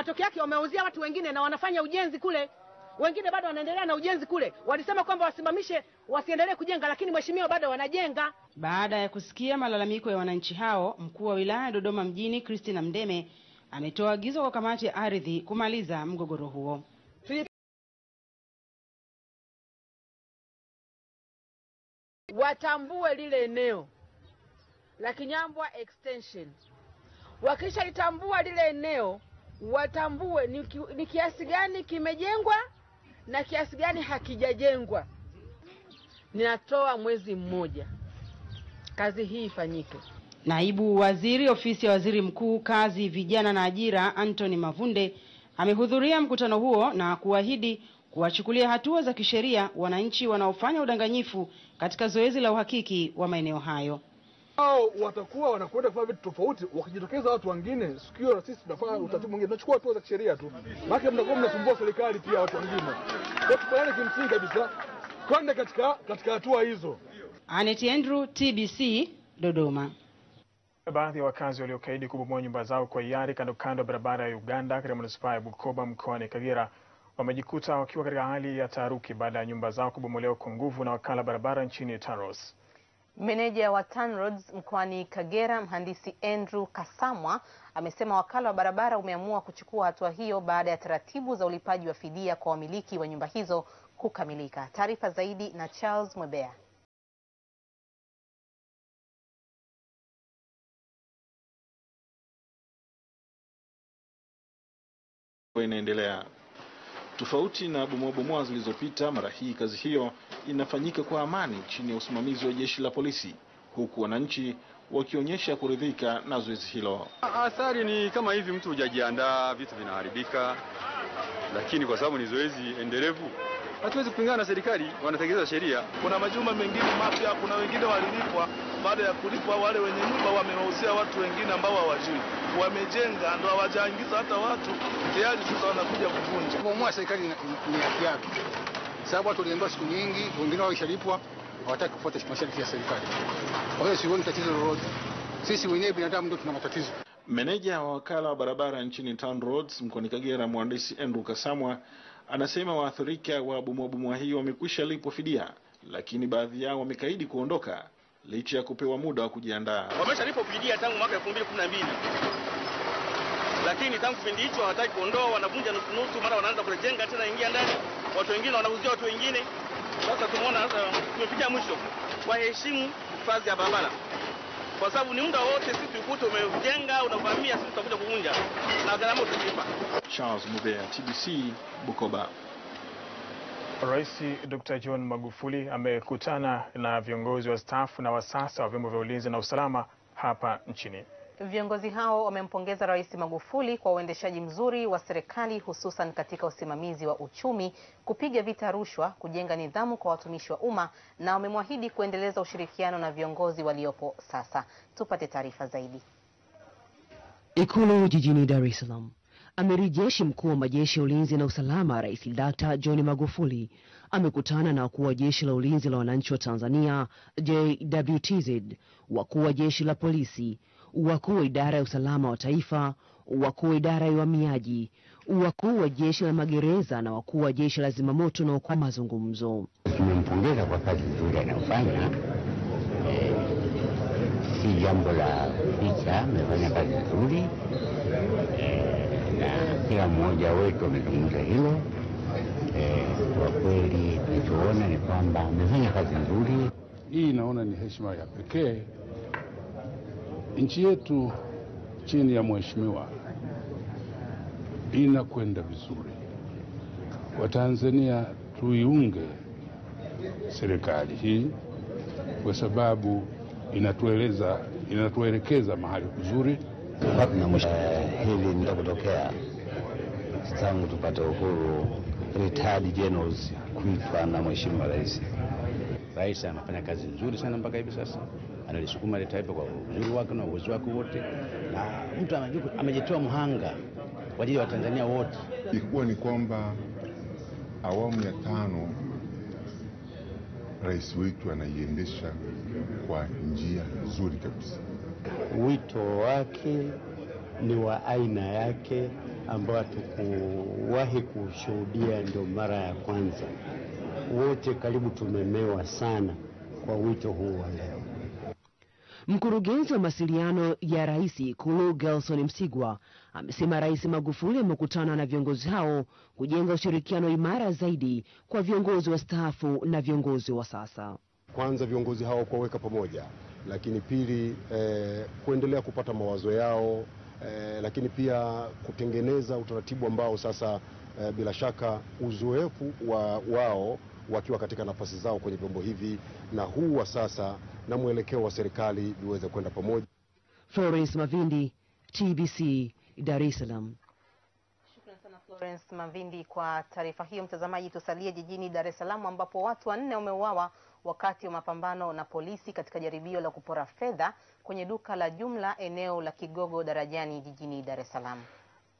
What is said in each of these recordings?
matokeo yake wamewauzia watu wengine na wanafanya ujenzi kule, wengine bado wanaendelea na ujenzi kule. Walisema kwamba wasimamishe, wasiendelee kujenga, lakini mheshimiwa, bado wanajenga. Baada ya kusikia malalamiko ya wananchi hao, mkuu wa wilaya ya Dodoma mjini Christina Mdeme ametoa agizo kwa kamati ya ardhi kumaliza mgogoro huo. watambue lile eneo la Kinyambwa extension. Wakisha litambua lile eneo, watambue ni, ni kiasi gani kimejengwa na kiasi gani hakijajengwa. Ninatoa mwezi mmoja, kazi hii ifanyike. Naibu Waziri Ofisi ya Waziri Mkuu, Kazi, Vijana na Ajira, Anthony Mavunde amehudhuria mkutano huo na kuahidi kuwachukulia hatua za kisheria wananchi wanaofanya udanganyifu katika zoezi la uhakiki wa maeneo hayo. Hao watakuwa wanakwenda kufanya vitu tofauti, wakijitokeza watu wengine sikio, na sisi tunafanya utaratibu mwingine, tunachukua hatua za kisheria tu, maana mnakuwa mnasumbua serikali pia watu wengine. Kwa tukubaliane kimsingi kabisa, kwenda katika katika hatua hizo. Anet Andrew, TBC, Dodoma. Baadhi ya wakazi waliokaidi kubomoa nyumba zao kwa hiari kando kando ya barabara ya Uganda katika manispaa ya Bukoba mkoani Kagera wamejikuta wakiwa katika hali ya taharuki baada ya nyumba zao kubomolewa kwa nguvu na wakala barabara nchini TANROADS. Meneja wa TANROADS mkoani Kagera, mhandisi Andrew Kasamwa amesema wakala wa barabara umeamua kuchukua hatua hiyo baada ya taratibu za ulipaji wa fidia kwa wamiliki wa nyumba hizo kukamilika. Taarifa zaidi na Charles Mwebea. inaendelea. Tofauti na bomoabomoa zilizopita, mara hii kazi hiyo inafanyika kwa amani chini ya usimamizi wa jeshi la polisi, huku wananchi wakionyesha kuridhika na zoezi hilo. Athari ni kama hivi, mtu hujajiandaa, vitu vinaharibika, lakini kwa sababu ni zoezi endelevu, hatuwezi kupingana na serikali, wanatengeneza sheria. Kuna majumba mengine mapya, kuna wengine walilipwa. Baada ya kulipwa, wale wenye nyumba wamewahusia watu wengine ambao hawajui, wamejenga ndo hawajaingiza hata watu tayari, sasa wanakuja kuvunja. Kubomoa serikali ni haki yake, sababu watu waliambiwa siku nyingi, wengine waishalipwa, hawataki kufuata masharti ya serikali. Kwa hiyo sioni tatizo lolote, sisi wenyewe binadamu ndio tuna matatizo. Meneja wa wakala wa barabara nchini TANROADS mkoani Kagera, mhandisi Andrew Kasamwa anasema waathirika wa bomoabomoa hiyo wamekwisha lipwa fidia, lakini baadhi yao wamekaidi kuondoka licha ya kupewa muda wa kujiandaa. Wameshalipwa fidia tangu mwaka 2012 lakini tangu kipindi hicho hawataki kuondoa, wanavunja nusu nusu, mara wanaanza kujenga tena, ingia ndani, watu wengine wanauzia watu wengine. Sasa tumeona sasa tumefikia mwisho, waheshimu hifadhi ya barabara kwa sababu ni muda wote sisi tukute umejenga unavamia, sisi tutakuja kuvunja na gharama utalipa. Charles Mubea, TBC, Bukoba. Rais Dr. John Magufuli amekutana na viongozi wa staafu na wasasa wa vyombo vya ulinzi na usalama hapa nchini. Viongozi hao wamempongeza Rais Magufuli kwa uendeshaji mzuri wa serikali hususan katika usimamizi wa uchumi, kupiga vita rushwa, kujenga nidhamu kwa watumishi wa umma na wamemwahidi kuendeleza ushirikiano na viongozi waliopo sasa. Tupate taarifa zaidi. Ikulu jijini Dar es Salaam. Amiri jeshi mkuu wa majeshi ya ulinzi na usalama Rais Dr. John Magufuli amekutana na wakuu wa jeshi la ulinzi la wananchi wa Tanzania JWTZ, wakuu wa jeshi la polisi, wakuu wa idara ya usalama wa taifa, wakuu wa idara ya uhamiaji, wakuu wa jeshi la magereza na wakuu wa jeshi la zimamoto na kwa mazungumzo. Tumempongeza kwa kazi nzuri anayofanya. E, si jambo la picha, amefanya kazi nzuri e, na kila mmoja wetu amezungumza hilo. e, kwa kweli tunachoona ni kwamba amefanya kazi nzuri. Hii naona ni heshima ya pekee nchi yetu chini ya mheshimiwa inakwenda vizuri. Watanzania tuiunge serikali hii kwa sababu inatueleza inatuelekeza mahali kuzuri. Hili ndio kutokea tangu tupate uhuru, retired generals kuitwa na mheshimiwa rais. Rais anafanya kazi nzuri sana mpaka hivi sasa, analisukuma ile taifa kwa uzuri wake na uwezo wake wote, na mtu amejitoa mhanga kwa ajili ya Watanzania wote. Ilikuwa ni kwamba awamu ya tano rais wetu anaiendesha kwa njia nzuri kabisa. Wito wake ni wa aina yake ambayo hatukuwahi kushuhudia, ndio mara ya kwanza. Wote karibu tumemewa sana kwa wito huu wa leo. Mkurugenzi wa mawasiliano ya rais Ikulu Gelson Msigwa amesema Rais Magufuli amekutana na viongozi hao kujenga ushirikiano imara zaidi kwa viongozi wastaafu na viongozi wa sasa. Kwanza viongozi hao kuwaweka pamoja, lakini pili eh, kuendelea kupata mawazo yao eh, lakini pia kutengeneza utaratibu ambao sasa eh, bila shaka uzoefu wa wao wakiwa katika nafasi zao kwenye vyombo hivi na huu wa sasa na mwelekeo wa serikali viweze kwenda pamoja. Florence Mavindi, TBC, Dar es Salaam. Florence Mavindi kwa taarifa hiyo. Mtazamaji, tusalie jijini Dar es Salaam ambapo watu wanne wameuawa wakati wa mapambano na polisi katika jaribio la kupora fedha kwenye duka la jumla eneo la Kigogo Darajani jijini Dar es Salaam.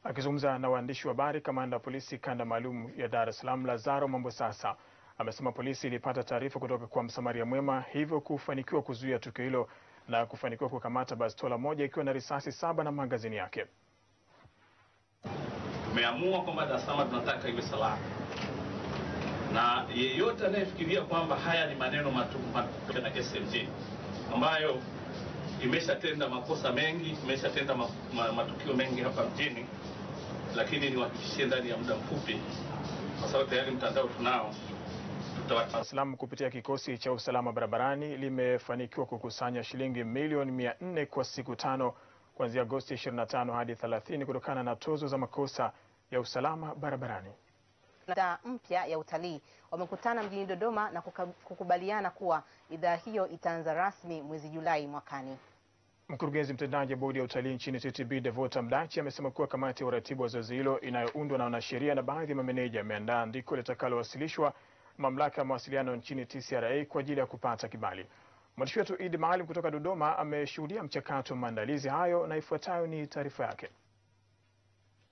Akizungumza na waandishi wa habari, kamanda wa polisi kanda maalum ya Dar es Salaam Lazaro Mambosasa amesema polisi ilipata taarifa kutoka kwa msamaria mwema, hivyo kufanikiwa kuzuia tukio hilo na kufanikiwa kukamata bastola moja ikiwa na risasi saba na magazini yake. Tumeamua kwamba Dar es Salaam tunataka iwe salama, na yeyote anayefikiria kwamba haya ni maneno matupu na ambayo imeshatenda makosa mengi, imeshatenda ma, ma, matukio mengi hapa mjini, lakini niwahakikishie ndani ya muda mfupi, kwa sababu tayari mtandao tunao Dar es Salaam kupitia kikosi cha usalama barabarani limefanikiwa kukusanya shilingi milioni mia nne kwa siku tano kuanzia Agosti 25 hadi 30 kutokana na tozo za makosa ya usalama barabarani. Idhaa mpya ya utalii wamekutana mjini Dodoma na kukubaliana kuwa idhaa hiyo itaanza rasmi mwezi Julai mwakani. Mkurugenzi mtendaji wa bodi ya utalii nchini TTB Devota Mdachi amesema kuwa kamati ya uratibu wa zoezi hilo inayoundwa na wanasheria na baadhi ya mameneja ameandaa andiko litakalowasilishwa mamlaka ya mawasiliano nchini TCRA kwa ajili ya kupata kibali. Mwandishi wetu Idi Maalim kutoka Dodoma ameshuhudia mchakato wa maandalizi hayo na ifuatayo ni taarifa yake.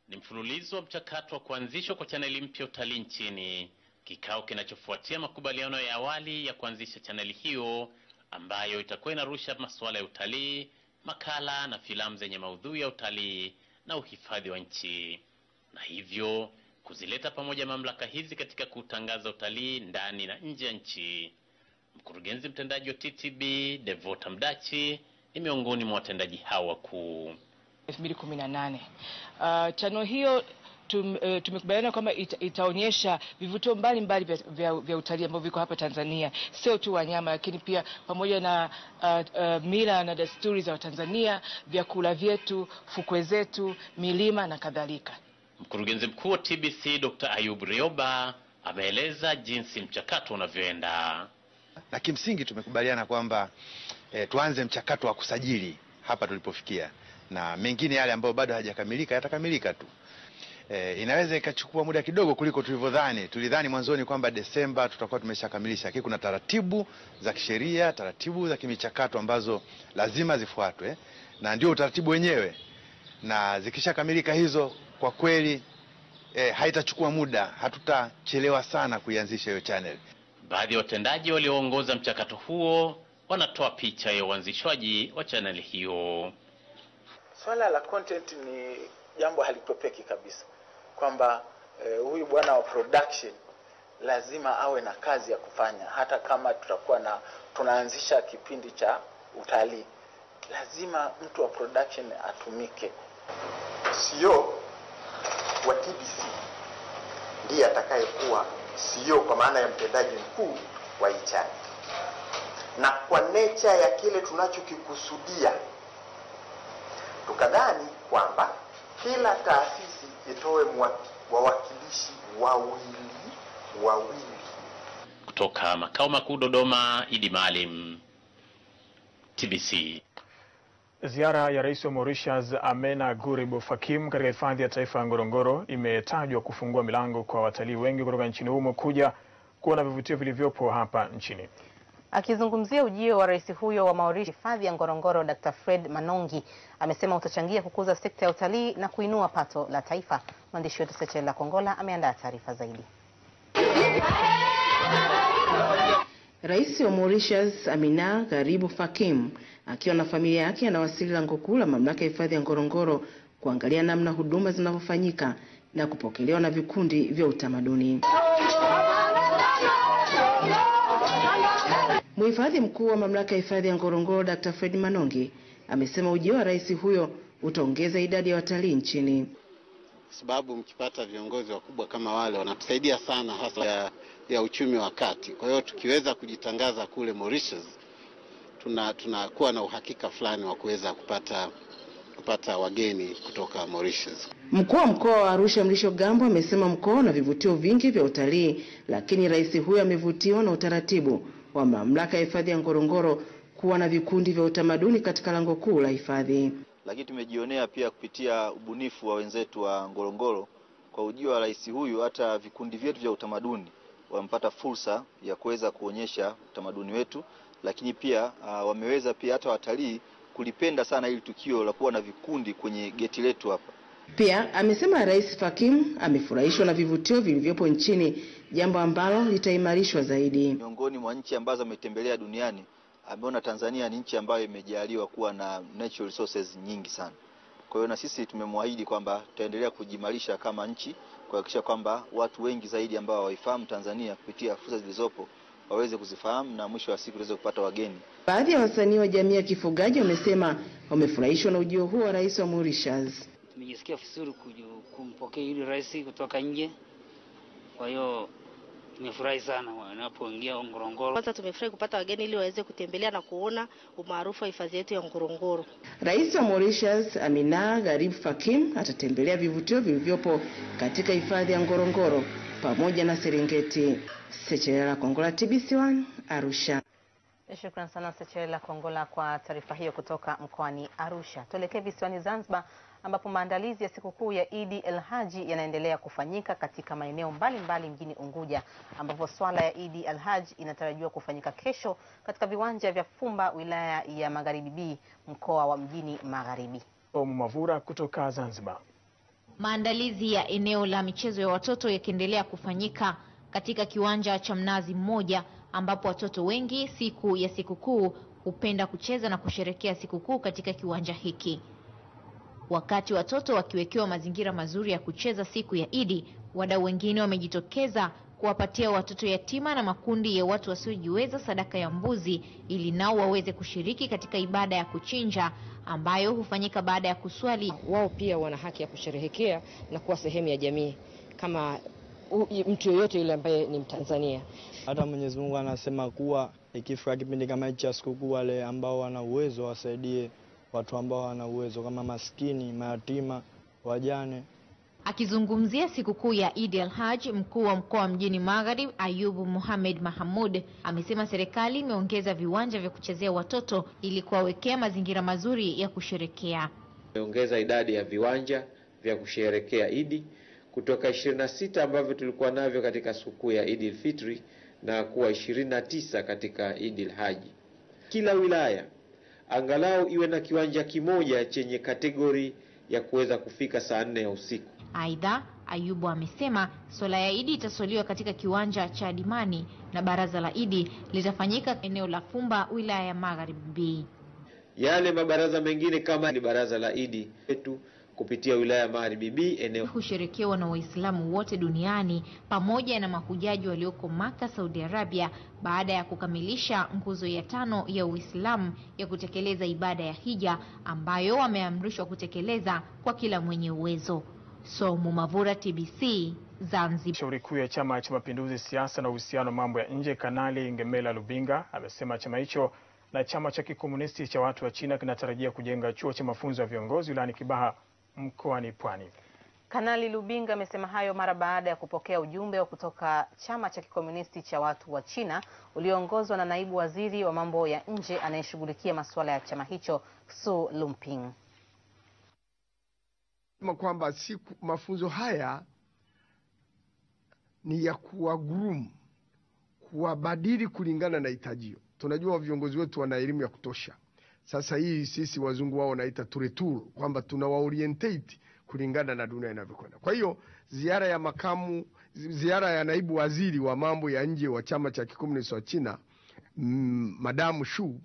Ni mfululizo wa mchakato wa kuanzishwa kwa chaneli mpya utalii nchini, kikao kinachofuatia makubaliano ya awali ya kuanzisha chaneli hiyo ambayo itakuwa inarusha masuala ya utalii, makala na filamu zenye maudhui ya utalii na uhifadhi wa nchi, na hivyo kuzileta pamoja mamlaka hizi katika kutangaza utalii ndani na nje ya nchi. Mkurugenzi mtendaji wa TTB Devota Mdachi ni miongoni mwa watendaji hao wakuu. 2018. Uh, chano hiyo tum, uh, tumekubaliana kwamba ita, itaonyesha vivutio mbalimbali vya, vya, vya utalii ambavyo viko hapa Tanzania, sio tu wanyama, lakini pia pamoja na uh, uh, mila na desturi za Watanzania, vyakula vyetu, fukwe zetu, milima na kadhalika. Mkurugenzi mkuu wa TBC Dr. Ayub Rioba ameeleza jinsi mchakato unavyoenda. Na kimsingi tumekubaliana kwamba e, tuanze mchakato wa kusajili hapa tulipofikia, na mengine yale ambayo bado hayajakamilika yatakamilika tu. E, inaweza ikachukua muda kidogo kuliko tulivyodhani. Tulidhani mwanzoni kwamba Desemba tutakuwa tumeshakamilisha, lakini kuna taratibu za kisheria, taratibu za kimichakato ambazo lazima zifuatwe, na ndio utaratibu wenyewe, na zikishakamilika hizo kwa kweli eh, haitachukua muda, hatutachelewa sana kuianzisha hiyo channel. Baadhi ya watendaji walioongoza mchakato huo wanatoa picha ya uanzishwaji wa chaneli hiyo. Swala la content ni jambo halitopeki kabisa, kwamba eh, huyu bwana wa production lazima awe na kazi ya kufanya, hata kama tutakuwa na tunaanzisha kipindi cha utalii, lazima mtu wa production atumike. CEO wa TBC ndiye atakayekuwa CEO kwa maana ya mtendaji mkuu wa hii na kwa necha ya kile tunachokikusudia tukadhani kwamba kila taasisi itoe wawakilishi wawili wawili. Kutoka makao makuu Dodoma, Idi Maalim, TBC. Ziara ya rais wa Mauritius Amena Gurib Fakim katika hifadhi ya taifa ya Ngorongoro imetajwa kufungua milango kwa watalii wengi kutoka nchini humo kuja kuona vivutio vilivyopo hapa nchini. Akizungumzia ujio wa rais huyo wa Mauritius hifadhi ya Ngorongoro, Dr. Fred Manongi amesema utachangia kukuza sekta ya utalii na kuinua pato la taifa. Mwandishi wetu Sechela Kongola ameandaa taarifa zaidi. Rais wa Mauritius Amina Gharibu Fakim akiwa na familia yake anawasili lango kuu la mamlaka ya hifadhi ya Ngorongoro kuangalia namna huduma zinavyofanyika na kupokelewa na vikundi vya utamaduni. Mhifadhi mkuu wa mamlaka ya hifadhi ya Ngorongoro Dr. Fred Manongi amesema ujio wa rais huyo utaongeza idadi ya watalii nchini. sababu mkipata viongozi wakubwa kama wale wanatusaidia sana hasa ya, ya uchumi wa kati. Kwa hiyo tukiweza kujitangaza kule Mauritius, tuna tunakuwa na uhakika fulani wa kuweza kupata kupata wageni kutoka Mauritius. Mkuu wa mkoa wa Arusha Mrisho Gambo amesema mkoa na vivutio vingi vya utalii, lakini rais huyo amevutiwa na utaratibu wa mamlaka ya hifadhi ya Ngorongoro kuwa na vikundi vya utamaduni katika lango kuu la hifadhi. lakini tumejionea pia kupitia ubunifu wa wenzetu wa Ngorongoro kwa ujio wa rais huyu, hata vikundi vyetu vya utamaduni wamepata fursa ya kuweza kuonyesha utamaduni wetu, lakini pia uh, wameweza pia hata watalii kulipenda sana hili tukio la kuwa na vikundi kwenye geti letu hapa. Pia amesema Rais Fakim amefurahishwa na vivutio vilivyopo nchini, jambo ambalo litaimarishwa zaidi. Miongoni mwa nchi ambazo ametembelea duniani, ameona Tanzania ni nchi ambayo imejaliwa kuwa na natural resources nyingi sana. Kwa hiyo na sisi tumemwahidi kwamba tutaendelea kujimarisha kama nchi kuhakikisha kwamba watu wengi zaidi ambao hawaifahamu Tanzania kupitia fursa zilizopo waweze kuzifahamu na mwisho wa siku tuweze kupata wageni. Baadhi ya wasanii wa jamii ya kifugaji wamesema wamefurahishwa na ujio huo wa rais wa Mauritius. Tumejisikia vizuri kumpokea yule rais kutoka nje. Kwa hiyo tumefurahi sana wanapoingia Ngorongoro. Kwanza tumefurahi kupata wageni ili waweze kutembelea na kuona umaarufu wa hifadhi yetu ya Ngorongoro. Rais wa Mauritius Amina Garib Fakim atatembelea vivutio vilivyopo katika hifadhi ya Ngorongoro pamoja na Serengeti. Sechelela Kongola, TBC1 Arusha. Shukran sana Sechelela Kongola kwa taarifa hiyo kutoka mkoani Arusha. Tuelekee visiwani Zanzibar ambapo maandalizi ya sikukuu ya Idi el Haji yanaendelea kufanyika katika maeneo mbalimbali mjini Unguja ambapo swala ya Idi el Haji inatarajiwa kufanyika kesho katika viwanja vya Fumba wilaya ya Magharibi B mkoa wa Mjini Magharibi. Omu Mavura kutoka Zanzibar. Maandalizi ya eneo la michezo ya watoto yakiendelea kufanyika katika kiwanja cha Mnazi Mmoja ambapo watoto wengi siku ya sikukuu hupenda kucheza na kusherekea sikukuu katika kiwanja hiki. Wakati watoto wakiwekewa mazingira mazuri ya kucheza siku ya Idi, wadau wengine wamejitokeza kuwapatia watoto yatima na makundi ya watu wasiojiweza sadaka ya mbuzi ili nao waweze kushiriki katika ibada ya kuchinja ambayo hufanyika baada ya kuswali. wao pia wana haki ya kusherehekea na kuwa sehemu ya jamii kama u- mtu yoyote yule ambaye ni Mtanzania. Hata Mwenyezi Mungu anasema kuwa ikifika kipindi kama hichi cha sikukuu, wale ambao wana uwezo wasaidie watu ambao wana uwezo kama maskini, mayatima, wajane. Akizungumzia sikukuu ya Eid al-Hajj, mkuu wa mkoa Mjini Magharibi Ayubu Mohamed Mahamud amesema serikali imeongeza viwanja vya kuchezea watoto ili kuwawekea mazingira mazuri ya kusherekea. Imeongeza idadi ya viwanja vya kusherekea Idi kutoka 26 ambavyo tulikuwa navyo katika sikukuu ya Idi Fitri na kuwa 29 katika Idi Haji. Kila wilaya angalau iwe na kiwanja kimoja chenye kategori ya kuweza kufika saa nne ya usiku. Aidha, Ayubu amesema swala ya Idi itasoliwa katika kiwanja cha Dimani na baraza la Idi litafanyika eneo la Fumba, wilaya ya Magharibi. Yale mabaraza mengine kama ni baraza la Idi yetu kupitia wilaya ya Magharibi B eneo husherekewa na Waislamu wote duniani pamoja na mahujaji walioko Maka, Saudi Arabia, baada ya kukamilisha nguzo ya tano ya Uislamu ya kutekeleza ibada ya hija ambayo wameamrishwa kutekeleza kwa kila mwenye uwezo. Somu Mavura, TBC, Zanzibar. Shauri kuu ya Chama cha Mapinduzi siasa na uhusiano mambo ya nje, Kanali Ngemela Lubinga amesema chama hicho na chama cha kikomunisti cha watu wa China kinatarajia kujenga chuo cha mafunzo ya viongozi wilayani Kibaha mkoani Pwani. Kanali Lubinga amesema hayo mara baada ya kupokea ujumbe wa kutoka chama cha kikomunisti cha watu wa China ulioongozwa na naibu waziri wa mambo ya nje anayeshughulikia masuala ya chama hicho Su Lumping. sema kwamba siku mafunzo haya ni ya kuwagrum kuwabadili kulingana na hitajio. Tunajua viongozi wetu wana elimu ya kutosha. Sasa hii sisi wazungu wao wanaita turetur, kwamba tunawaorientate kulingana na dunia inavyokwenda. Kwa hiyo ziara ya makamu, ziara ya naibu waziri wa mambo ya nje wa chama cha kikomunisti wa China mm, Madamu Shu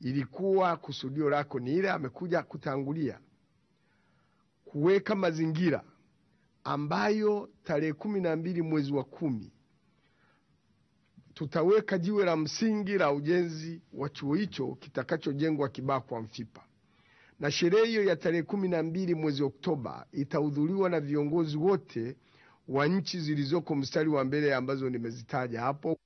ilikuwa kusudio lako ni ile, amekuja kutangulia kuweka mazingira ambayo tarehe kumi na mbili mwezi wa kumi tutaweka jiwe la msingi la ujenzi wa chuo hicho kitakachojengwa Kibakwa Mfipa, na sherehe hiyo ya tarehe kumi na mbili mwezi Oktoba itahudhuriwa na viongozi wote wa nchi zilizoko mstari wa mbele ambazo nimezitaja hapo.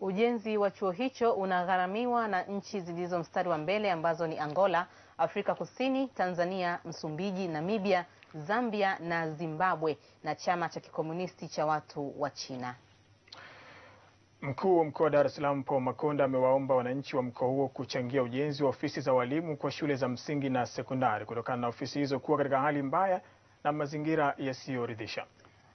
Ujenzi wa chuo hicho unagharamiwa na nchi zilizo mstari wa mbele ambazo ni Angola, Afrika Kusini, Tanzania, Msumbiji, Namibia, Zambia na Zimbabwe na chama cha kikomunisti cha watu wa China. Mkuu wa mkoa wa Dar es Salaam Paul Makonda amewaomba wananchi wa mkoa huo kuchangia ujenzi wa ofisi za walimu kwa shule za msingi na sekondari kutokana na ofisi hizo kuwa katika hali mbaya na mazingira yasiyoridhisha.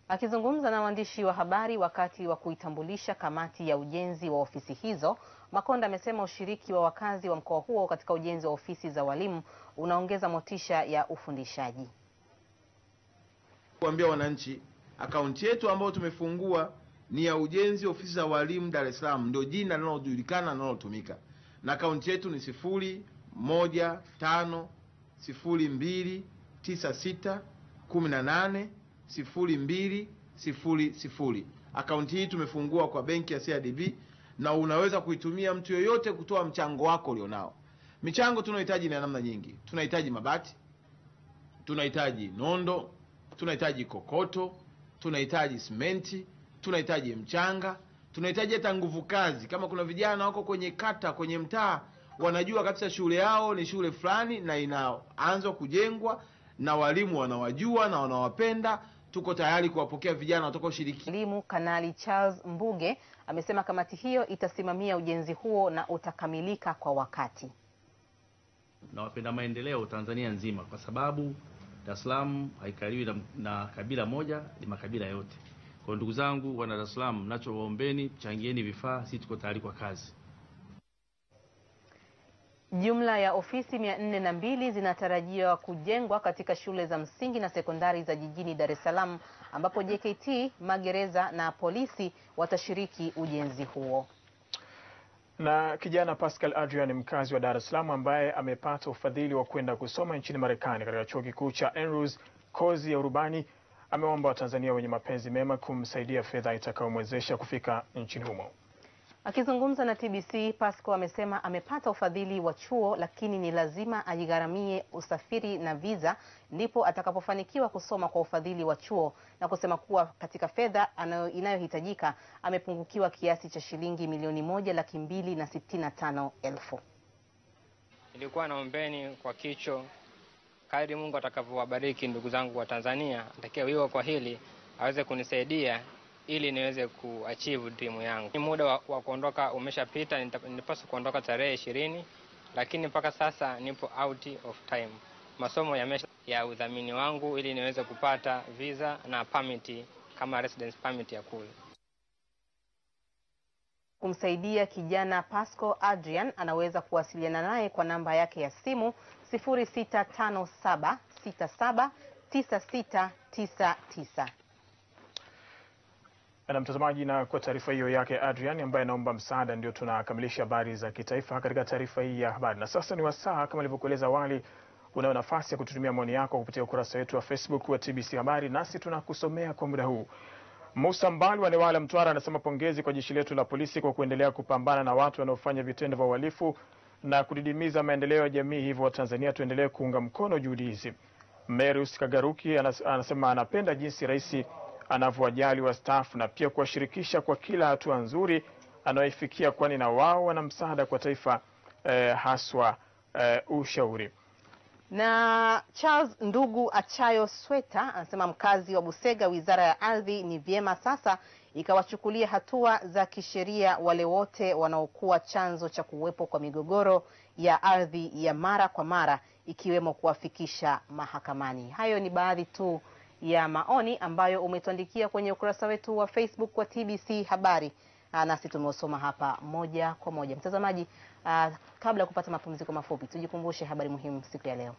Akizungumza na waandishi wa habari wakati wa kuitambulisha kamati ya ujenzi wa ofisi hizo, Makonda amesema ushiriki wa wakazi wa mkoa huo katika ujenzi wa ofisi za walimu unaongeza motisha ya ufundishaji. Kuambia wananchi akaunti yetu ambayo tumefungua ni ya ujenzi ofisi za walimu Dar es Salaam, ndio jina linalojulikana linalotumika, na akaunti yetu ni sifuri moja tano sifuri mbili tisa sita kumi na nane sifuri mbili sifuri sifuri. Akaunti hii tumefungua kwa benki ya CRDB na unaweza kuitumia mtu yoyote kutoa mchango wako ulionao. Michango tunayohitaji ni namna nyingi. Tunahitaji mabati, tunahitaji nondo, tunahitaji kokoto, tunahitaji simenti, tunahitaji mchanga, tunahitaji hata nguvu kazi. Kama kuna vijana wako kwenye kata, kwenye mtaa, wanajua kabisa shule yao ni shule fulani na inaanzwa kujengwa na walimu wanawajua na wanawapenda, tuko tayari kuwapokea vijana watakaoshiriki. Elimu Kanali Charles Mbuge amesema kamati hiyo itasimamia ujenzi huo na utakamilika kwa wakati. na wapenda maendeleo Tanzania nzima, kwa sababu Dar es Salaam haikaliwi na, na kabila moja, ni makabila yote. Kwa ndugu zangu wana Dar es Salaam, nachowaombeni changieni vifaa, sisi tuko tayari kwa kazi. Jumla ya ofisi mia nne na mbili zinatarajiwa kujengwa katika shule za msingi na sekondari za jijini Dar es Salaam ambapo JKT, magereza na polisi watashiriki ujenzi huo. Na kijana Pascal Adrian mkazi wa Dar es Salaam ambaye amepata ufadhili wa kwenda kusoma nchini Marekani katika chuo kikuu cha Andrews kozi ya urubani ameomba Watanzania wenye mapenzi mema kumsaidia fedha itakayomwezesha kufika nchini humo. Akizungumza na TBC, Pasco amesema amepata ufadhili wa chuo lakini ni lazima ajigharamie usafiri na visa ndipo atakapofanikiwa kusoma kwa ufadhili wa chuo na kusema kuwa katika fedha inayohitajika amepungukiwa kiasi cha shilingi milioni moja laki mbili na sitini na tano elfu. Nilikuwa naombeni kwa kicho, kadri Mungu atakavyowabariki ndugu zangu wa Tanzania, natakia wiwa kwa hili aweze kunisaidia ili niweze kuachieve dream yangu. Muda wa, wa kuondoka umeshapita, nilipaswa kuondoka tarehe ishirini, lakini mpaka sasa nipo out of time. Masomo yamesha ya udhamini wangu ili niweze kupata visa na permit kama residence permit ya kule. Kumsaidia kijana Pasco Adrian anaweza kuwasiliana naye kwa namba yake ya simu 0657679699. Na mtazamaji, na kwa taarifa hiyo yake Adrian ambaye anaomba msaada, ndio tunakamilisha habari za kitaifa katika taarifa hii ya habari. Na sasa ni wasaa, kama nilivyokueleza awali, unayo nafasi ya kututumia maoni yako kupitia ukurasa wetu wa Facebook wa TBC Habari, nasi tunakusomea kwa muda huu. Musa Mbali wa Newala, Mtwara, anasema pongezi kwa jeshi letu la polisi kwa kuendelea kupambana na watu wanaofanya vitendo vya uhalifu na kudidimiza maendeleo ya jamii, hivyo Watanzania tuendelee kuunga mkono juhudi hizi. Merius Kagaruki anasema anapenda jinsi rais anavyowajali wastaafu na pia kuwashirikisha kwa kila hatua nzuri anayoifikia, kwani na wao wana msaada kwa taifa eh, haswa eh, ushauri. Na Charles Ndugu Achayo Sweta anasema mkazi wa Busega, wizara ya ardhi, ni vyema sasa ikawachukulia hatua za kisheria wale wote wanaokuwa chanzo cha kuwepo kwa migogoro ya ardhi ya mara kwa mara ikiwemo kuwafikisha mahakamani. Hayo ni baadhi tu ya maoni ambayo umetuandikia kwenye ukurasa wetu wa Facebook wa TBC Habari. Nasi tumeusoma hapa moja kwa moja. Mtazamaji, kabla ya kupata mapumziko mafupi, tujikumbushe habari muhimu siku ya leo.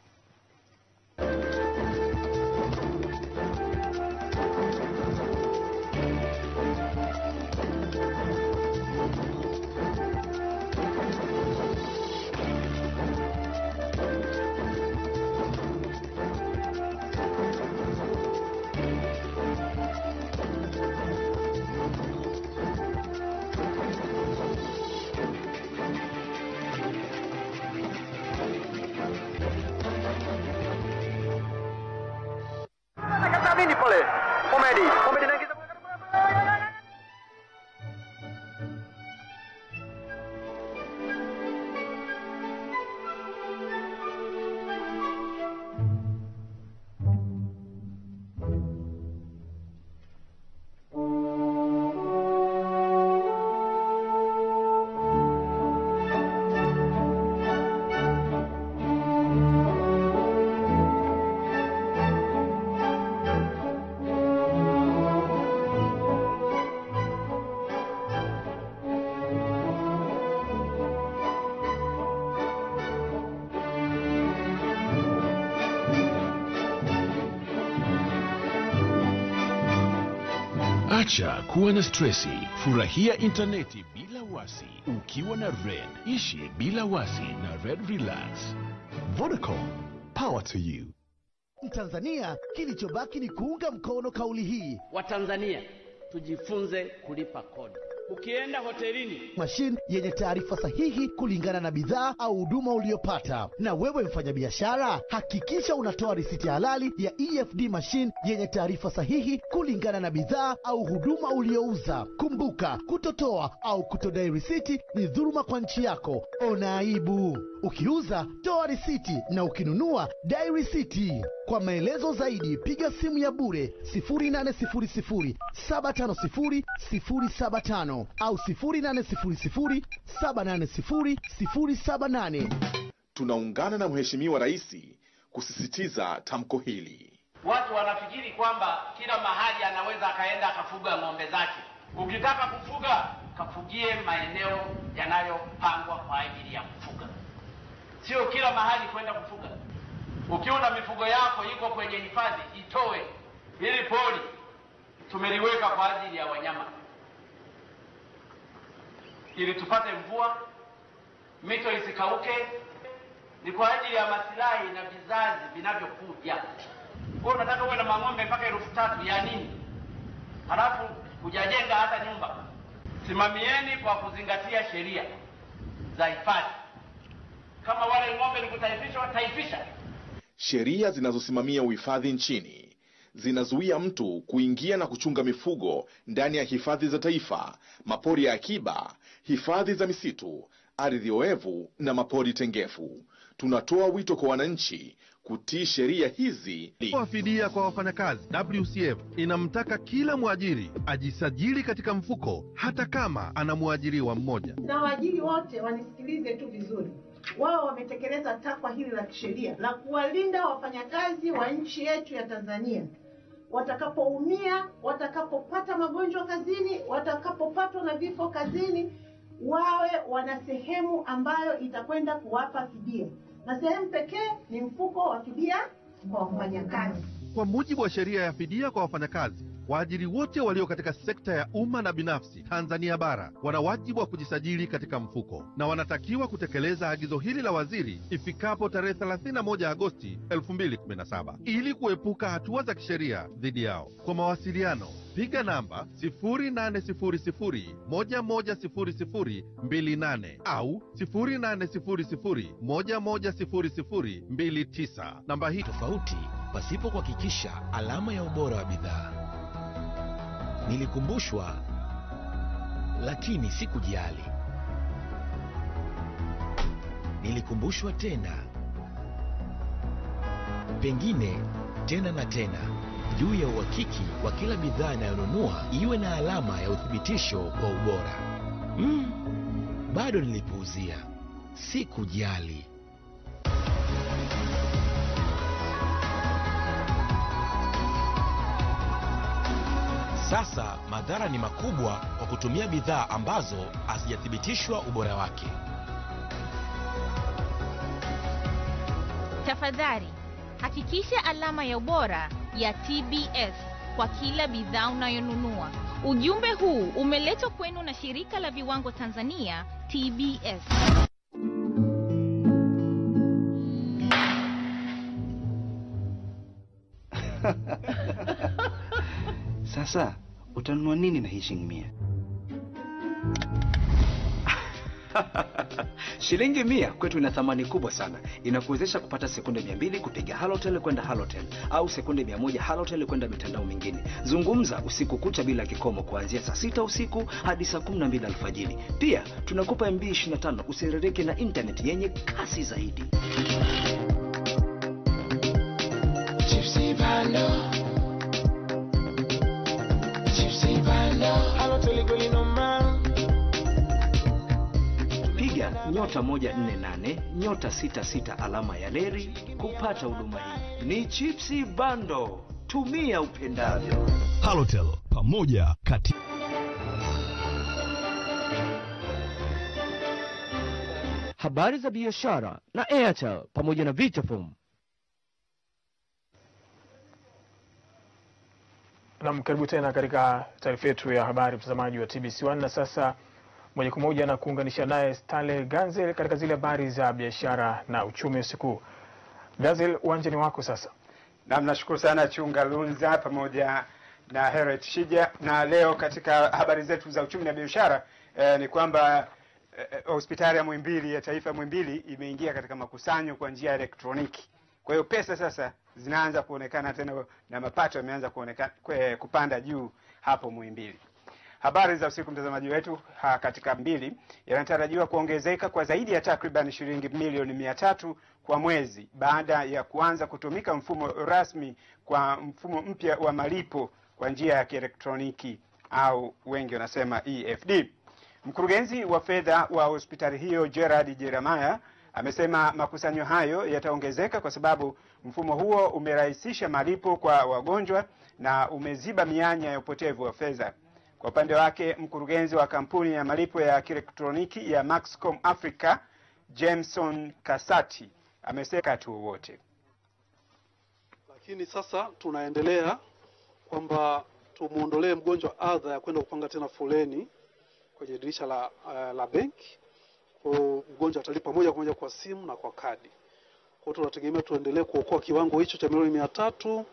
Acha kuwa na stresi, furahia intaneti bila wasi ukiwa na Red. Ishi bila wasi na Red Relax. Vodacom, power to you. Mtanzania, kilichobaki ni kuunga mkono kauli hii. Watanzania tujifunze kulipa kodi. Ukienda hotelini Mashine yenye taarifa sahihi kulingana na bidhaa au huduma uliyopata. Na wewe mfanyabiashara, hakikisha unatoa risiti halali ya EFD machine yenye taarifa sahihi kulingana na bidhaa au huduma uliyouza. Kumbuka, kutotoa au kutodai risiti ni dhuluma kwa nchi yako. Ona aibu. Ukiuza, toa risiti na ukinunua, dai risiti. Kwa maelezo zaidi, piga simu ya bure 0800 750 075 au 0800 780 078. Tunaungana na Mheshimiwa Rais kusisitiza tamko hili. watu wanafikiri kwamba kila mahali anaweza akaenda akafuga ng'ombe zake. Ukitaka kufuga, kafugie maeneo yanayopangwa kwa ajili ya kufuga, sio kila mahali kwenda kufuga. Ukiona mifugo yako iko kwenye hifadhi, itoe. ili pori tumeliweka kwa ajili ya wanyama, ili tupate mvua, mito isikauke, ni kwa ajili ya masilahi na vizazi vinavyokuja. Wewe unataka uwe na mang'ombe mpaka elfu tatu ya nini? Halafu hujajenga hata nyumba. Simamieni kwa kuzingatia sheria za hifadhi. Kama wale ng'ombe ni kutaifishwa, taifisha. Sheria zinazosimamia uhifadhi nchini zinazuia mtu kuingia na kuchunga mifugo ndani ya hifadhi za taifa, mapori ya akiba, hifadhi za misitu, ardhi oevu na mapori tengefu. Tunatoa wito kwa wananchi kutii sheria hizi. fidia kwa wafanyakazi WCF inamtaka kila mwajiri ajisajili katika mfuko hata kama ana mwajiriwa mmoja. na waajiri wote wanisikilize tu vizuri. Wao wametekeleza takwa hili la kisheria la kuwalinda wafanyakazi wa nchi yetu ya Tanzania watakapoumia, watakapopata magonjwa kazini, watakapopatwa na vifo kazini, wawe wana sehemu ambayo itakwenda kuwapa fidia, na sehemu pekee ni mfuko wa fidia kwa wafanyakazi. Kwa mujibu wa sheria ya fidia kwa wafanyakazi, waajiri wote walio katika sekta ya umma na binafsi Tanzania bara wana wajibu wa kujisajili katika mfuko na wanatakiwa kutekeleza agizo hili la waziri ifikapo tarehe 31 Agosti 2017 ili kuepuka hatua za kisheria dhidi yao. Kwa mawasiliano piga namba 0800110028 au 0800110029. Namba hii tofauti pasipo kuhakikisha alama ya ubora wa bidhaa. Nilikumbushwa, lakini sikujali. Nilikumbushwa tena, pengine tena na tena, juu ya uhakiki wa kila bidhaa inayonunua iwe na alama ya uthibitisho wa ubora. Mm, bado nilipuuzia, sikujali. Sasa madhara ni makubwa kwa kutumia bidhaa ambazo hazijathibitishwa ubora wake. Tafadhali hakikisha alama ya ubora ya TBS kwa kila bidhaa unayonunua. Ujumbe huu umeletwa kwenu na shirika la viwango Tanzania TBS. Sasa utanunua nini na hii shilingi mia? Shilingi mia kwetu ina thamani kubwa sana. Inakuwezesha kupata sekunde 200 kupiga Halotel kwenda Halotel au sekunde 100 Halotel kwenda mitandao mingine. Zungumza usiku kucha bila kikomo kuanzia saa sita usiku hadi saa 12 alfajiri. Pia tunakupa MB 25 usiririke na internet yenye kasi zaidi. Chipsi Bando. Piga nyota 148 nyota 66 alama ya leri kupata huduma hii. Ni chipsi Bando, tumia upendavyo. Halotel pamoja kati habari za biashara na Airtel pamoja na Vitafom. Nam, karibu tena katika taarifa yetu ya habari, mtazamaji wa TBC1, na sasa moja kwa moja na kuunganisha naye Stanley Ganzel katika zile habari za biashara na uchumi usiku Ganzel, uwanjani wako sasa. Nam, nashukuru sana Chunga Lunza pamoja na Heret Shija. Na leo katika habari zetu za uchumi na biashara eh, ni kwamba eh, hospitali ya Muhimbili ya taifa Muhimbili imeingia katika makusanyo kwa njia ya elektroniki. Kwa hiyo pesa sasa zinaanza kuonekana tena na mapato yameanza kuonekana kupanda juu hapo Muhimbili. Habari za usiku mtazamaji wetu ha, katika mbili yanatarajiwa kuongezeka kwa zaidi ya takriban shilingi milioni mia tatu kwa mwezi baada ya kuanza kutumika mfumo rasmi kwa mfumo mpya wa malipo kwa njia ya kielektroniki au wengi wanasema EFD. Mkurugenzi wa fedha wa hospitali hiyo Gerard Jeremiah amesema makusanyo hayo yataongezeka kwa sababu mfumo huo umerahisisha malipo kwa wagonjwa na umeziba mianya ya upotevu wa fedha. Kwa upande wake, mkurugenzi wa kampuni ya malipo ya kielektroniki ya Maxcom Africa Jameson Kasati amesema wakati wote lakini sasa tunaendelea kwamba tumuondolee mgonjwa adha ya kwenda kupanga tena foleni kwenye dirisha la, uh, la benki. Kwa mgonjwa atalipa moja kwa moja kwa simu na kwa kadi. Kwa hiyo tunategemea tuendelee kuokoa kiwango hicho cha milioni mia tatu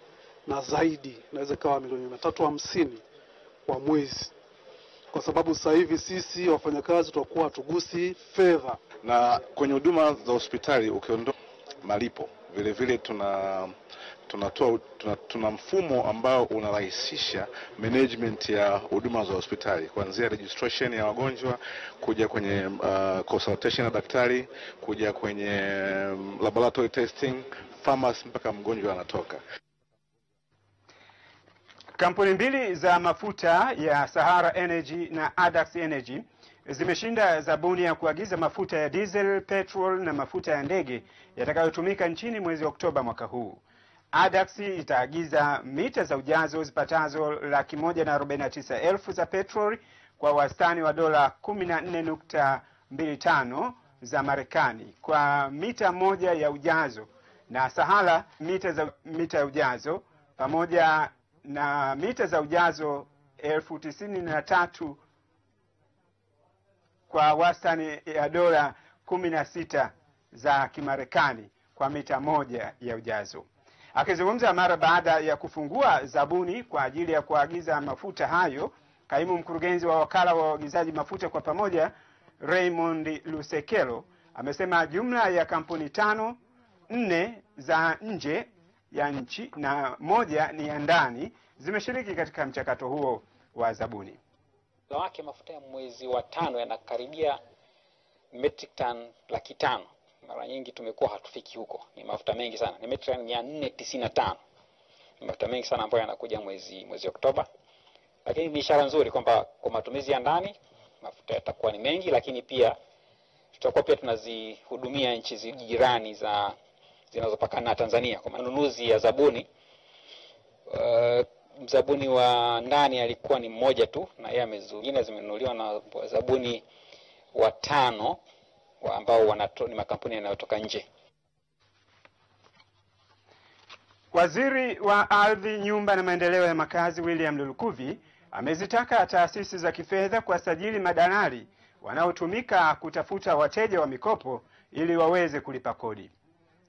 na zaidi, inaweza ikawa milioni mia tatu hamsini kwa mwezi, kwa sababu sasa hivi sisi wafanyakazi tutakuwa hatugusi fedha na kwenye huduma za hospitali ukiondoa malipo vilevile vile tuna tunatoa tuna, tuna mfumo ambao unarahisisha management ya huduma za hospitali kuanzia registration ya wagonjwa kuja kwenye uh, consultation na daktari kuja kwenye um, laboratory testing pharmacy mpaka mgonjwa anatoka Kampuni mbili za mafuta ya Sahara Energy na Adax Energy zimeshinda zabuni ya kuagiza mafuta ya diesel, petrol na mafuta ya ndege yatakayotumika nchini mwezi Oktoba mwaka huu. Adax itaagiza mita za ujazo zipatazo laki moja na arobaini na tisa elfu za petroli kwa wastani wa dola kumi na nne nukta mbili tano za Marekani kwa mita moja ya ujazo na Sahala mita za mita ya ujazo pamoja na mita za ujazo elfu tisini na tatu kwa wastani ya dola kumi na sita za Kimarekani kwa mita moja ya ujazo. Akizungumza mara baada ya kufungua zabuni kwa ajili ya kuagiza mafuta hayo, kaimu mkurugenzi wa wakala wa uagizaji mafuta kwa pamoja Raymond Lusekelo amesema jumla ya kampuni tano, nne za nje ya nchi na moja ni ya ndani zimeshiriki katika mchakato huo wa zabuni. Wake mafuta ya mwezi wa tano yanakaribia metric ton laki tano. Mara nyingi tumekuwa hatufiki huko, ni mafuta mengi sana, ni metric ton mia nne tisini na tano. Ni mafuta mengi sana ambayo yanakuja mwezi mwezi Oktoba, lakini ni ishara nzuri kwamba kwa matumizi ya ndani mafuta yatakuwa ni mengi, lakini pia tutakuwa pia tunazihudumia nchi jirani za zinazopakana na Tanzania kwa manunuzi ya zabuni. Uh, zabuni wa ndani alikuwa ni mmoja tu na yeye amezu- zingine zimenunuliwa na zabuni watano wa ambao wanato, ni makampuni yanayotoka nje. Waziri wa Ardhi, Nyumba na Maendeleo ya Makazi William Lulukuvi amezitaka taasisi za kifedha kuwasajili madalali wanaotumika kutafuta wateja wa mikopo ili waweze kulipa kodi.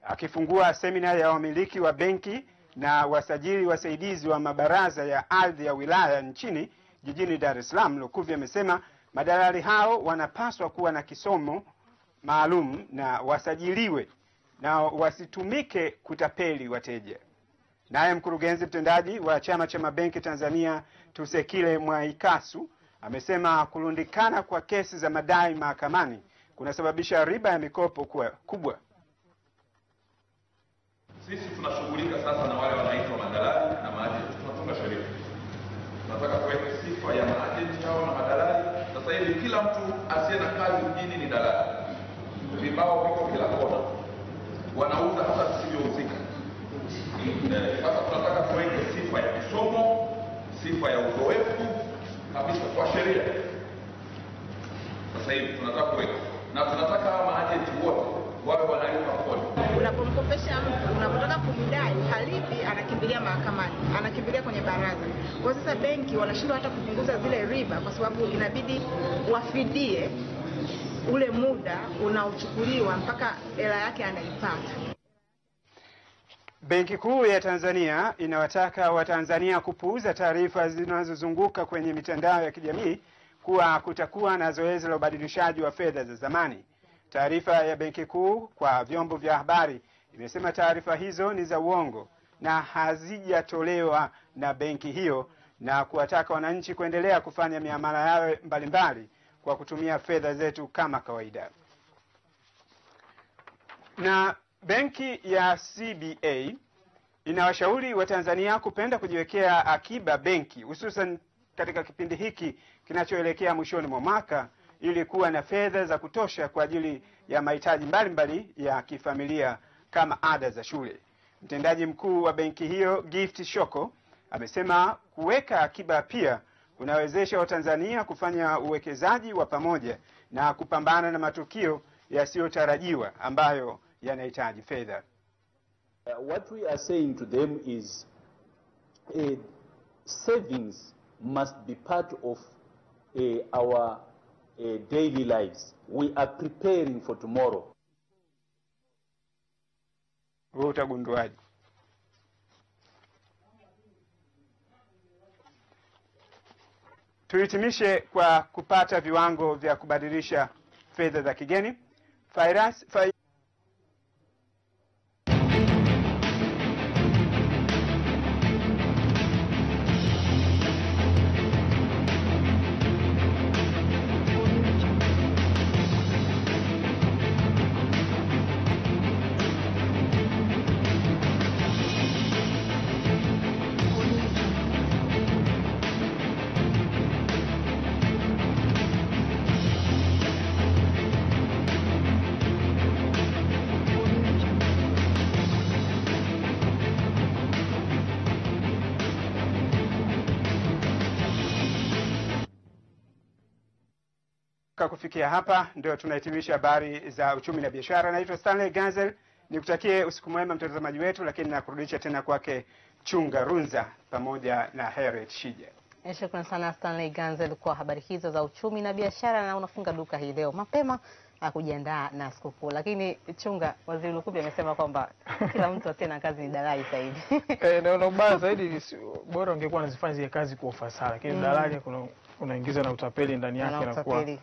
Akifungua semina ya wamiliki wa benki na wasajili wasaidizi wa mabaraza ya ardhi ya wilaya nchini jijini Dar es Salaam, Lukuvi amesema Madalali hao wanapaswa kuwa na kisomo maalum na wasajiliwe na wasitumike kutapeli wateja. Naye mkurugenzi mtendaji wa Chama cha Mabenki Tanzania Tusekile Mwaikasu amesema kurundikana kwa kesi za madai mahakamani kunasababisha riba ya mikopo kuwa kubwa. Sisi tunashughulika sasa na wale wanaitwa madalali na maajenti, tunatunga sheria. Tunataka kuweka sifa ya maajenti hao na madalali. Sasa hivi kila mtu asiye na kazi vibao viko kila kona, wanauza hata visivyohusika. Sasa tunataka tuweke sifa ya kisomo, sifa ya uzoefu kabisa kwa sheria. Sasa hivi tunataka kuweka na tunataka hawa maajenti wote wawe wanalipa kodi. Unapomkopesha mtu, unapotaka kumdai halipi, anakimbilia mahakamani, anakimbilia kwenye baraza. Kwa sasa benki wanashindwa hata kupunguza zile riba, kwa sababu inabidi wafidie ule muda unaochukuliwa mpaka hela yake anaipata. Benki Kuu ya Tanzania inawataka Watanzania kupuuza taarifa zinazozunguka kwenye mitandao ya kijamii kuwa kutakuwa na zoezi la ubadilishaji wa fedha za zamani. Taarifa ya Benki Kuu kwa vyombo vya habari imesema taarifa hizo ni za uongo na hazijatolewa na benki hiyo na kuwataka wananchi kuendelea kufanya miamala yao mbalimbali kwa kutumia fedha zetu kama kawaida. Na benki ya CBA inawashauri Watanzania kupenda kujiwekea akiba benki hususan katika kipindi hiki kinachoelekea mwishoni mwa mwaka ili kuwa na fedha za kutosha kwa ajili ya mahitaji mbalimbali ya kifamilia kama ada za shule. Mtendaji mkuu wa benki hiyo Gift Shoko amesema kuweka akiba pia kunawezesha Watanzania kufanya uwekezaji wa pamoja na kupambana na matukio yasiyotarajiwa ambayo yanahitaji fedha. Uh, what we are saying to them is uh, savings must be part of uh, our uh, daily lives. We are preparing for tomorrow. Wewe utagunduaje? Tuhitimishe kwa kupata viwango vya kubadilisha fedha za kigeni. Fairas, fai... Kwa kufikia hapa ndio tunahitimisha habari za uchumi na biashara. Naitwa Stanley Gazel, nikutakie usiku mwema mtazamaji wetu, lakini nakurudisha tena kwake Chunga Runza pamoja na Harriet Shija. Shukran sana Stanley Ganzel kwa habari hizo za uchumi na biashara, na unafunga duka hii leo mapema na kujiandaa na sikukuu. Lakini chunga, waziri Lukubi amesema kwamba kila mtu asiye na kazi ni dalali sasa hivi. Eh, na ubaya zaidi bora ungekuwa unazifanya zile kazi kwa ufasaha, lakini Mm. dalali kuna unaingiza na utapeli ndani yake Na kuwa utapeli.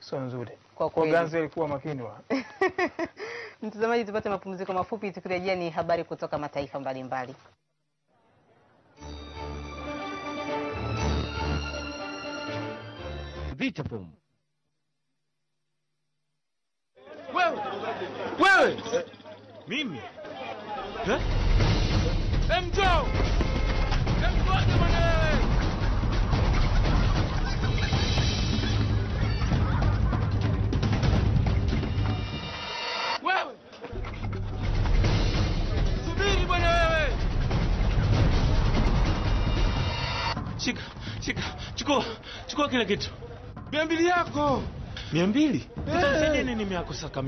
Sio nzuri. Kwa Kwa kweli. Ganze alikuwa makini wa. Mtazamaji, tupate mapumziko mafupi, tukirejea ni habari kutoka mataifa mbalimbali. Vitapom. Wewe wewe, mimi eh? Mjo! njoo shika shika, chukua chukua kila kitu, mbili yako mia mbili nini mia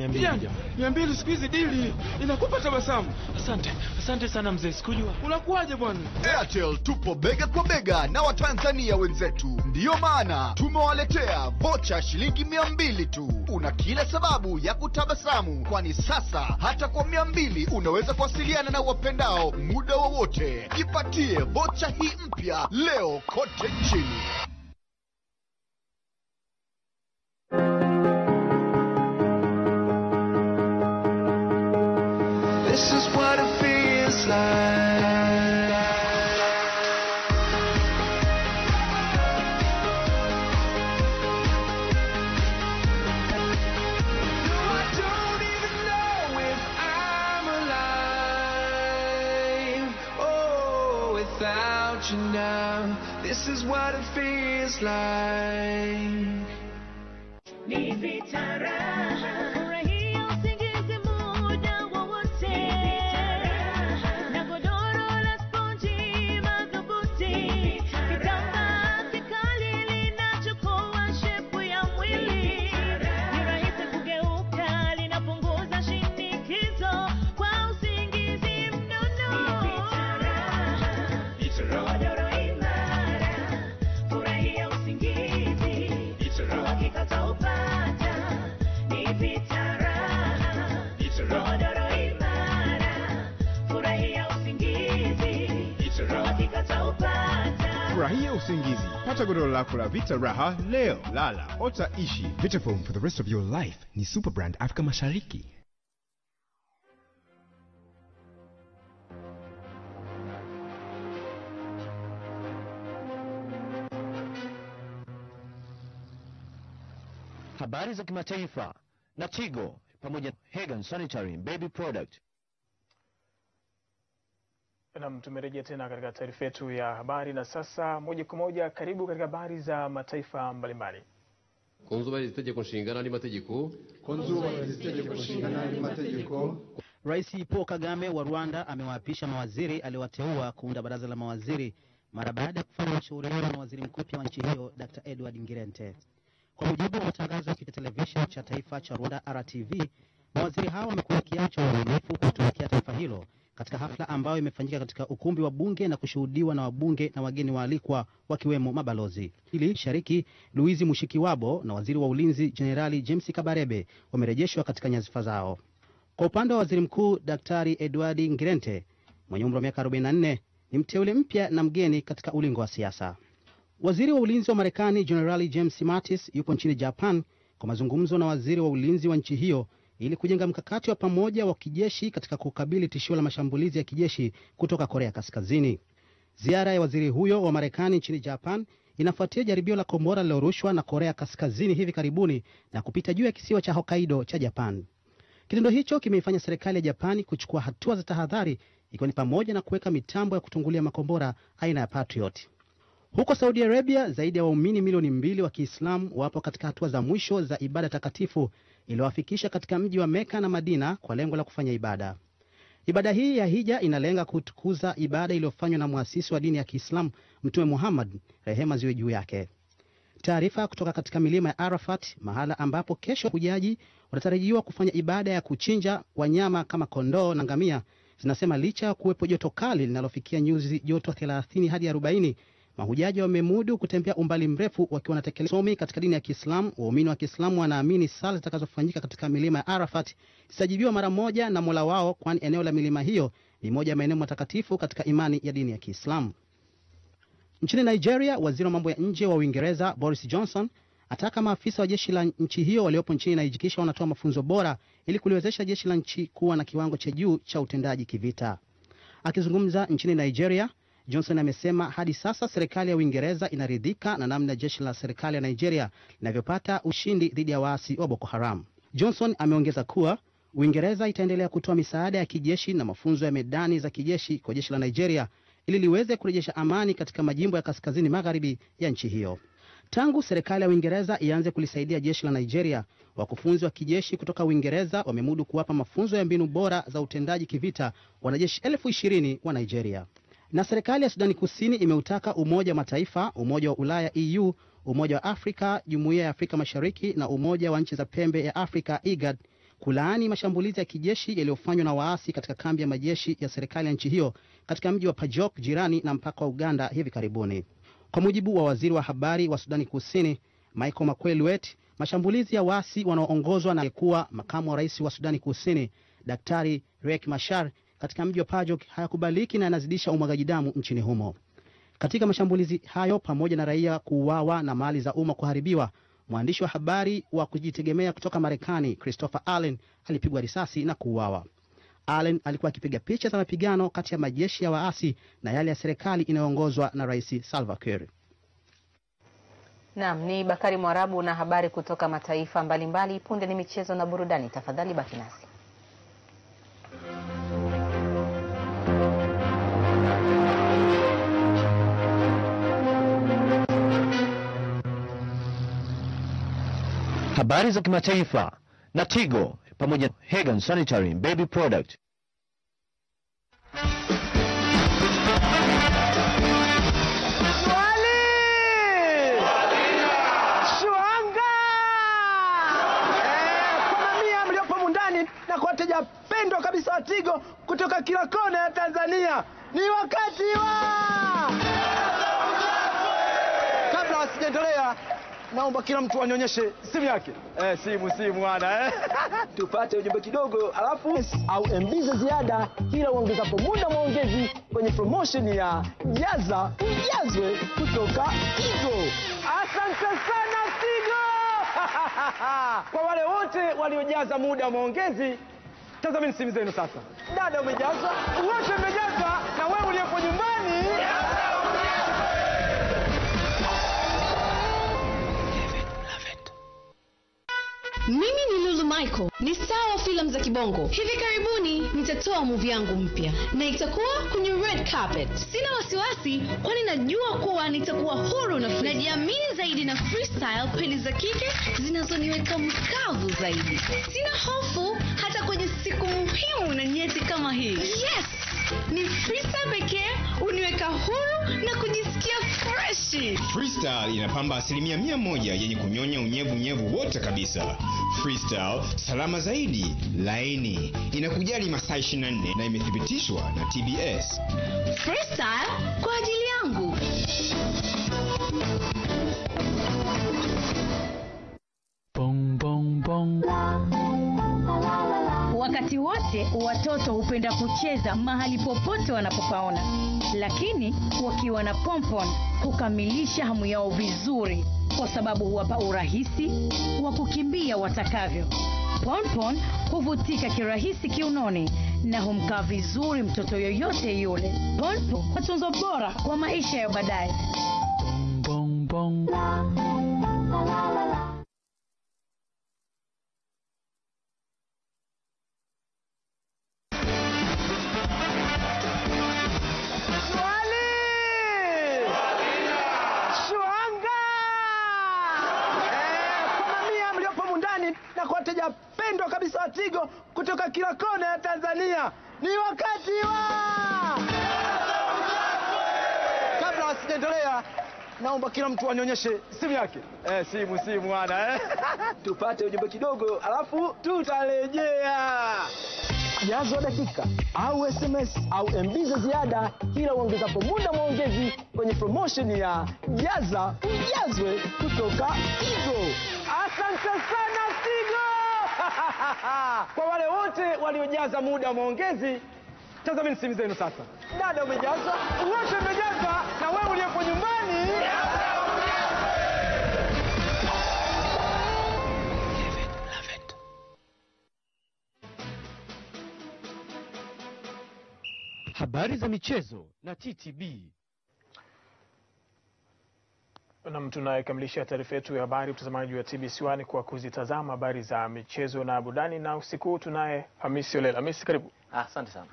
mbili jamani mia mbili siku hizi dili inakupa tabasamu asante asante sana mzee sikujua unakuwaje bwana Airtel tupo bega kwa bega na Watanzania wenzetu, ndiyo maana tumewaletea vocha shilingi mia mbili tu. Una kila sababu ya kutabasamu, kwani sasa hata kwa mia mbili unaweza kuwasiliana na wapendao muda wowote. Jipatie vocha hii mpya leo kote nchini. slide. Furahia usingizi. Pata godoro lako la Vita Raha leo. Lala, ota ishi. Vitafoam for the rest of your life ni super brand Afrika Mashariki. Habari za kimataifa na Tigo pamoja na Hagan Sanitary Baby Product. Nam, tumerejea tena katika taarifa yetu ya habari na sasa moja kwa moja karibu katika habari za mataifa mbalimbali. Rais Paul Kagame wa Rwanda amewaapisha mawaziri aliowateua kuunda baraza la mawaziri mara baada ya kufanya mashauriano na waziri mkuu mpya wa nchi hiyo Dr. Edward Ngirente. Kwa mujibu wa matangazo ya televisheni cha taifa cha Rwanda RTV, mawaziri hao wamekuwa kiacho uaminifu kutumikia taifa hilo katika hafla ambayo imefanyika katika ukumbi wa bunge na kushuhudiwa na wabunge na wageni waalikwa wakiwemo mabalozi. Ili Shariki Luizi Mushikiwabo na waziri wa ulinzi Jenerali James Kabarebe wamerejeshwa katika nyadhifa zao. Kwa upande wa waziri mkuu Daktari Edward Ngirente mwenye umri wa miaka 44 ni mteule mpya na mgeni katika ulingo wa siasa. Waziri wa ulinzi wa Marekani Jenerali James Mattis yupo nchini Japan kwa mazungumzo na waziri wa ulinzi wa nchi hiyo ili kujenga mkakati wa pamoja wa kijeshi katika kukabili tishio la mashambulizi ya kijeshi kutoka Korea Kaskazini. Ziara ya waziri huyo wa Marekani nchini Japan inafuatia jaribio la kombora lililorushwa na Korea Kaskazini hivi karibuni na kupita juu ya kisiwa cha Hokkaido cha Japan. Kitendo hicho kimeifanya serikali ya Japani kuchukua hatua za tahadhari ikiwa ni pamoja na kuweka mitambo ya kutungulia makombora aina ya Patriot. Huko Saudi Arabia, zaidi ya waumini milioni mbili wa Kiislamu wapo katika hatua za mwisho za ibada takatifu iliyowafikisha katika mji wa Meka na Madina kwa lengo la kufanya ibada. Ibada hii ya hija inalenga kutukuza ibada iliyofanywa na mwasisi wa dini ya Kiislamu Mtume Muhammad, rehema ziwe juu yake. Taarifa kutoka katika milima ya Arafat, mahala ambapo kesho hujaji wanatarajiwa kufanya ibada ya kuchinja wanyama kama kondoo na ngamia, zinasema licha ya kuwepo joto kali linalofikia nyuzi joto 30 hadi 40, mahujaji wamemudu kutembea umbali mrefu wakiwa wanatekeleza somi katika dini ya Kiislamu. Waumini wa Kiislamu wanaamini sala zitakazofanyika katika milima ya Arafat zitajibiwa mara moja na Mola wao, kwani eneo la milima hiyo ni moja ya maeneo matakatifu katika imani ya dini ya Kiislamu. Nchini Nigeria, waziri wa mambo ya nje wa Uingereza Boris Johnson ataka maafisa wa jeshi la nchi hiyo waliopo nchini Nigeria wanatoa mafunzo bora ili kuliwezesha jeshi la nchi kuwa na kiwango cha juu cha utendaji kivita. Akizungumza nchini Nigeria, Johnson amesema hadi sasa serikali ya Uingereza inaridhika na namna jeshi la serikali ya Nigeria linavyopata ushindi dhidi ya waasi wa Boko Haram. Johnson ameongeza kuwa Uingereza itaendelea kutoa misaada ya kijeshi na mafunzo ya medani za kijeshi kwa jeshi la Nigeria ili liweze kurejesha amani katika majimbo ya kaskazini magharibi ya nchi hiyo. Tangu serikali ya Uingereza ianze kulisaidia jeshi la Nigeria, wakufunzi wa kijeshi kutoka Uingereza wamemudu kuwapa mafunzo ya mbinu bora za utendaji kivita wanajeshi elfu ishirini wa Nigeria. Na serikali ya Sudani Kusini imeutaka Umoja wa Mataifa, Umoja wa Ulaya EU, Umoja wa Afrika, Jumuiya ya Afrika Mashariki na Umoja wa Nchi za Pembe ya Afrika IGAD kulaani mashambulizi ya kijeshi yaliyofanywa na waasi katika kambi ya majeshi ya serikali ya nchi hiyo katika mji wa Pajok jirani na mpaka wa Uganda hivi karibuni. Kwa mujibu wa waziri wa habari wa Sudani Kusini Michael Makwelwet, mashambulizi ya waasi wanaoongozwa na aliyekuwa makamu wa rais wa Sudani Kusini Daktari Riek Machar katika mji wa Pajok hayakubaliki na yanazidisha umwagaji damu nchini humo. Katika mashambulizi hayo, pamoja na raia kuuawa na mali za umma kuharibiwa, mwandishi wa habari wa kujitegemea kutoka Marekani Christopher Allen alipigwa risasi na kuuawa. Allen alikuwa akipiga picha za mapigano kati ya majeshi ya waasi na yale ya serikali inayoongozwa na Rais Salva Kiir. Naam, ni Bakari Mwarabu na habari kutoka mataifa mbalimbali. Punde ni michezo na burudani. Tafadhali baki nasi. Habari za kimataifa na Tigo pamoja na Hagan Sanitary Baby Product. Eh, pendwa kabisa wa Tigo kutoka kila kona ya Tanzania, ni wakati wa kabla wasijaendelea, naomba kila mtu anyonyeshe simu yake. Eh, simu simu bwana eh. Tupate ujumbe kidogo, alafu au MB za ziada kila uongezapo muda maongezi kwenye promotion ya Jaza Ujazwe kutoka Tigo. Asante sana Tigo! Kwa wale wote waliojaza muda wa maongezi, tazameni simu zenu sasa. Dada umejaza, wote umejaza, na wewe uliyepo nyumbani Mimi ni Lulu Michael, ni sawa wa filamu za kibongo. Hivi karibuni nitatoa movie yangu mpya na itakuwa kwenye red carpet. Sina wasiwasi, kwani najua kuwa nitakuwa huru na. Najiamini zaidi na freestyle peli za kike zinazoniweka mkavu zaidi. Sina hofu hata kwenye siku muhimu na nyeti kama hii. Yes, ni freestyle pekee uniweka huru na kujisikia freshi. Freestyle inapamba asilimia mia moja yenye kunyonya unyevu unyevu wote kabisa. Freestyle salama zaidi, laini, inakujali masaa 24 na imethibitishwa na TBS. Freestyle kwa ajili yangu. Bong, bong, bong. Wakati wote watoto hupenda kucheza mahali popote wanapopaona, lakini wakiwa na Pompon hukamilisha hamu yao vizuri, kwa sababu huwapa urahisi wa kukimbia watakavyo. Pompon huvutika kirahisi kiunoni na humkaa vizuri mtoto yoyote yule. Pompon matunzo bora kwa maisha ya baadaye. Ni wakati wa kabla asijaendelea naomba kila mtu anionyeshe simu yake. Eh, simu simu ana eh. Tupate ujumbe kidogo, alafu tutarejea. Jazo dakika au SMS au MB za ziada kila uongezapo muda maongezi kwenye promotion ya Jaza Ujazwe kutoka Tigo. Asante sana! Kwa wale wote waliojaza muda wa maongezi, tazameni simu zenu sasa. Dada umejaza, wote umejaza, na wewe uliyepo nyumbani Habari za michezo na TTB. Nam, tunayekamilisha taarifa yetu ya habari, mtazamaji wa TBC1 kwa kuzitazama habari za michezo na burudani, na usiku huu tunaye Hamisi Olela. Hamisi, karibu. Asante sana.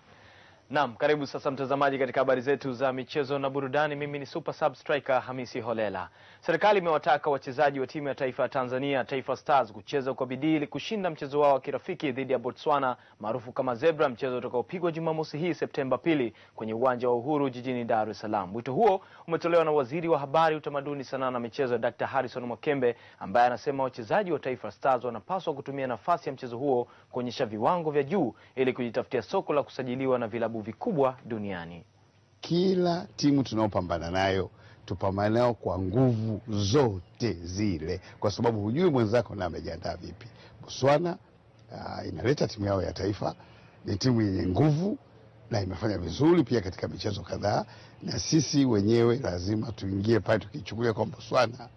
Naam, karibu sasa mtazamaji katika habari zetu za michezo na burudani. Mimi ni super sub striker Hamisi Holela. Serikali imewataka wachezaji wa timu ya taifa ya Tanzania Taifa Stars kucheza kwa bidii ili kushinda mchezo wao wa kirafiki dhidi ya Botswana maarufu kama Zebra, mchezo utakaopigwa Jumamosi hii Septemba pili kwenye uwanja wa Uhuru jijini Dar es Salaam. Wito huo umetolewa na Waziri wa Habari, Utamaduni, Sanaa na Michezo Dr. Harrison Mwakembe ambaye anasema wachezaji wa Taifa Stars wanapaswa kutumia nafasi ya mchezo huo kuonyesha viwango vya juu ili kujitafutia soko la kusajiliwa na vilabu vikubwa duniani. Kila timu tunaopambana nayo tupambane kwa nguvu zote zile, kwa sababu hujui mwenzako na amejiandaa vipi. Botswana uh, inaleta timu yao ya taifa, ni timu yenye nguvu na imefanya vizuri pia katika michezo kadhaa, na sisi wenyewe lazima tuingie pale tukichukulia kwamba Botswana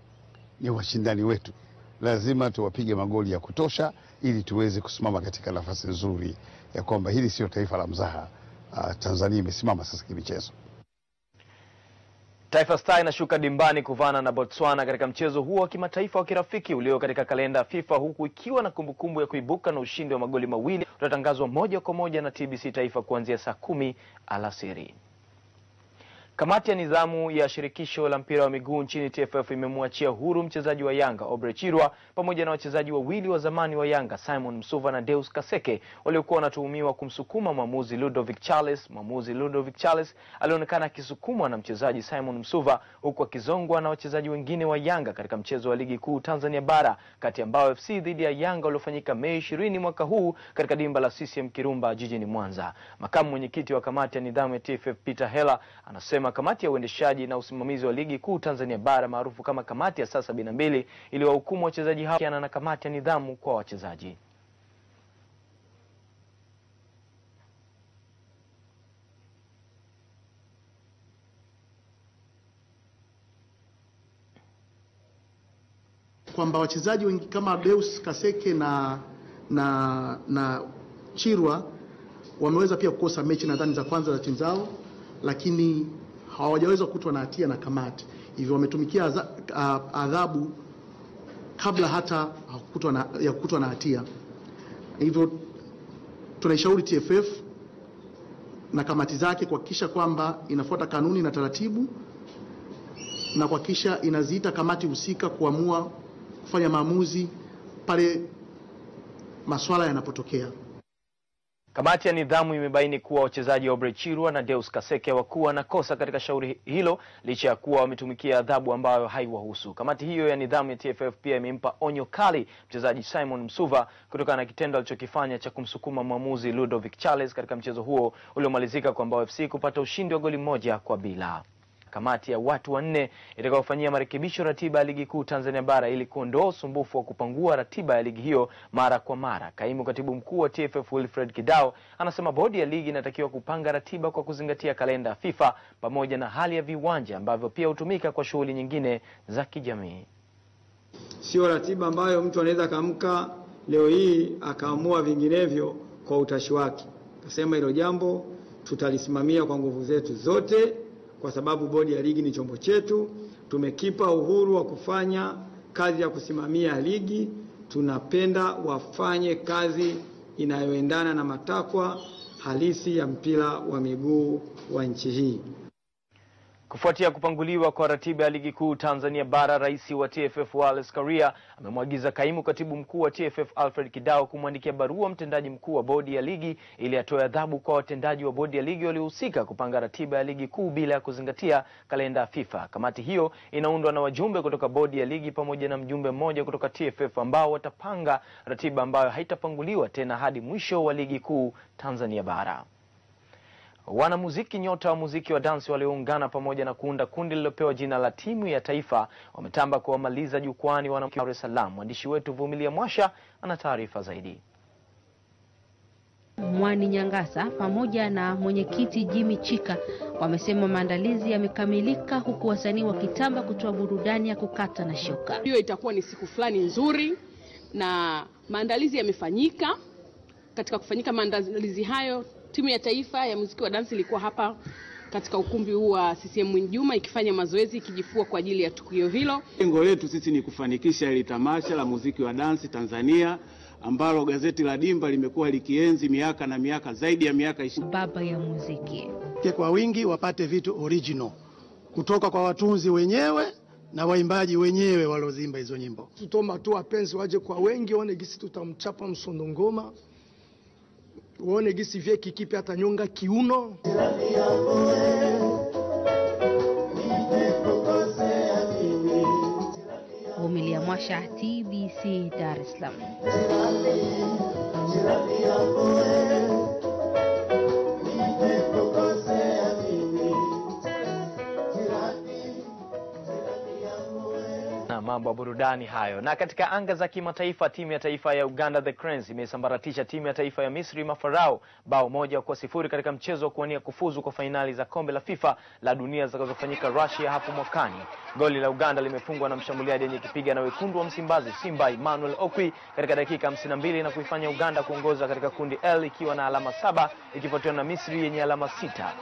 ni washindani wetu, lazima tuwapige magoli ya kutosha ili tuweze kusimama katika nafasi nzuri ya kwamba hili sio taifa la mzaha. Uh, Tanzania imesimama sasa kimichezo. Taifa Star inashuka dimbani kuvana na Botswana katika mchezo huo wa kimataifa wa kirafiki ulio katika kalenda ya FIFA huku ikiwa na kumbukumbu ya kuibuka na ushindi wa magoli mawili utatangazwa moja kwa moja na TBC Taifa kuanzia saa kumi alasiri. Kamati ya nidhamu ya shirikisho la mpira wa miguu nchini TFF imemwachia huru mchezaji wa Yanga Obre Chirwa pamoja na wachezaji wawili wa zamani wa Yanga Simon Msuva na Deus Kaseke waliokuwa wanatuhumiwa kumsukuma mwamuzi Ludovic Charles. Mwamuzi Ludovic Charles alionekana akisukumwa na mchezaji Simon Msuva huku akizongwa na wachezaji wengine wa Yanga katika mchezo wa ligi kuu Tanzania bara kati ya Mbao FC dhidi ya Yanga uliofanyika Mei 20 mwaka huu katika dimba la CCM Kirumba jijini Mwanza. Makamu mwenyekiti wa kamati ya nidhamu ya TFF Peter Hela anasema kamati ya uendeshaji na usimamizi wa ligi kuu Tanzania bara maarufu kama kamati ya saa sabini na mbili iliwahukumu wachezaji hao kiana na kamati ya nidhamu kwa wachezaji. kwamba wachezaji wengi kama Deus Kaseke na na na Chirwa wameweza pia kukosa mechi nadhani za kwanza za timu zao, lakini hawajaweza kutwa na hatia na kamati, hivyo wametumikia adhabu kabla hata ya kukutwa na hatia. Hivyo tunaishauri TFF na kamati zake kuhakikisha kwamba inafuata kanuni na taratibu na kuhakikisha inaziita kamati husika kuamua kufanya maamuzi pale maswala yanapotokea. Kamati ya nidhamu imebaini kuwa wachezaji wa Chirwa na Deus Kaseke hawakuwa na kosa katika shauri hilo licha ya kuwa wametumikia adhabu ambayo haiwahusu. Kamati hiyo ya nidhamu ya TFF pia imempa onyo kali mchezaji Simon Msuva kutokana na kitendo alichokifanya cha kumsukuma mwamuzi Ludovic Charles katika mchezo huo uliomalizika kwa Mbao FC kupata ushindi wa goli moja kwa bila. Kamati ya watu wanne itakayofanyia marekebisho ratiba ya ligi kuu Tanzania bara ili kuondoa usumbufu wa kupangua ratiba ya ligi hiyo mara kwa mara. Kaimu katibu mkuu wa TFF Wilfred Kidao anasema bodi ya ligi inatakiwa kupanga ratiba kwa kuzingatia kalenda ya FIFA pamoja na hali ya viwanja ambavyo pia hutumika kwa shughuli nyingine za kijamii. sio ratiba ambayo mtu anaweza akaamka leo hii akaamua vinginevyo kwa utashi wake. Kasema hilo jambo tutalisimamia kwa nguvu zetu zote, kwa sababu bodi ya ligi ni chombo chetu. Tumekipa uhuru wa kufanya kazi ya kusimamia ligi. Tunapenda wafanye kazi inayoendana na matakwa halisi ya mpira wa miguu wa nchi hii. Kufuatia kupanguliwa kwa ratiba ya ligi kuu Tanzania bara, rais wa TFF Wallace Karia amemwagiza kaimu katibu mkuu wa TFF Alfred Kidao kumwandikia barua mtendaji mkuu wa bodi ya ligi ili atoe adhabu kwa watendaji wa bodi ya ligi waliohusika kupanga ratiba ya ligi kuu bila ya kuzingatia kalenda ya FIFA. Kamati hiyo inaundwa na wajumbe kutoka bodi ya ligi pamoja na mjumbe mmoja kutoka TFF ambao watapanga ratiba ambayo haitapanguliwa tena hadi mwisho wa ligi kuu Tanzania bara. Wanamuziki nyota wa muziki wa dansi walioungana pamoja na kuunda kundi lililopewa jina la timu ya taifa wametamba kuwamaliza jukwani wanamuziki wa Dar es Salaam. Mwandishi wetu Vumilia Mwasha ana taarifa zaidi. Mwani Nyangasa pamoja na mwenyekiti Jimmy Chika wamesema maandalizi yamekamilika huku wasanii wakitamba kutoa burudani ya kukata na shoka. Hiyo itakuwa ni siku fulani nzuri na maandalizi yamefanyika. Katika kufanyika maandalizi hayo, timu ya taifa ya muziki wa dansi ilikuwa hapa katika ukumbi huu wa CCM Mwinjuma ikifanya mazoezi ikijifua kwa ajili ya tukio hilo. Lengo letu sisi ni kufanikisha hili tamasha la muziki wa dansi Tanzania ambalo gazeti la Dimba limekuwa likienzi miaka na miaka zaidi ya miaka ishirini. Baba ya muziki Ke kwa wingi wapate vitu original kutoka kwa watunzi wenyewe na waimbaji wenyewe walozimba hizo nyimbo. tutoma tu wapenzi waje kwa wengi, waone gisi tutamchapa msondo waone gisi vye kikipi atanyonga kiuno. Vumilia Mwasha, TBC, Dar es Salaam. Mambo ya burudani hayo. Na katika anga za kimataifa, timu ya taifa ya Uganda the Cranes imesambaratisha timu ya taifa ya Misri Mafarao bao moja kwa sifuri katika mchezo wa kuwania kufuzu kwa fainali za kombe la FIFA la dunia zitakazofanyika Russia hapo mwakani. Goli la Uganda limefungwa na mshambuliaji yenye kipiga na wekundu wa Msimbazi Simba Emmanuel Okwi katika dakika 52 na kuifanya Uganda kuongoza katika kundi L ikiwa na alama saba ikifuatiwa na Misri yenye alama sita.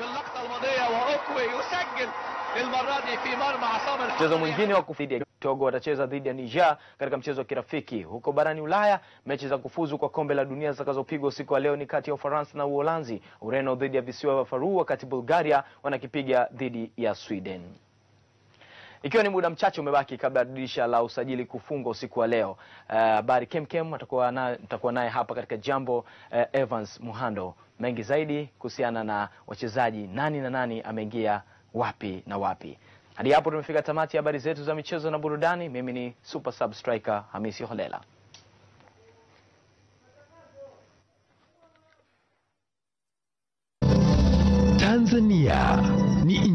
في اللقطة الماضية وأوكوي يسجل المرة دي في مرمى عصام Mchezo mwingine wa kufuzu Togo watacheza dhidi ya Niger katika mchezo wa kirafiki. Huko barani Ulaya, mechi za kufuzu kwa kombe la dunia zitakazopigwa usiku wa leo ni kati ya Ufaransa na Uholanzi, Ureno dhidi ya visiwa vya Faroe, wakati Bulgaria wanakipiga dhidi ya Sweden. Ikiwa ni muda mchache umebaki kabla ya dirisha la usajili kufungwa usiku wa leo, habari uh, kemkem atakuwa na, nitakuwa naye hapa katika jambo uh, Evans Muhando, mengi zaidi kuhusiana na wachezaji nani na nani ameingia wapi na wapi. Hadi hapo tumefika tamati ya habari zetu za michezo na burudani. Mimi ni Super Sub Striker Hamisi Holela. Tanzania ni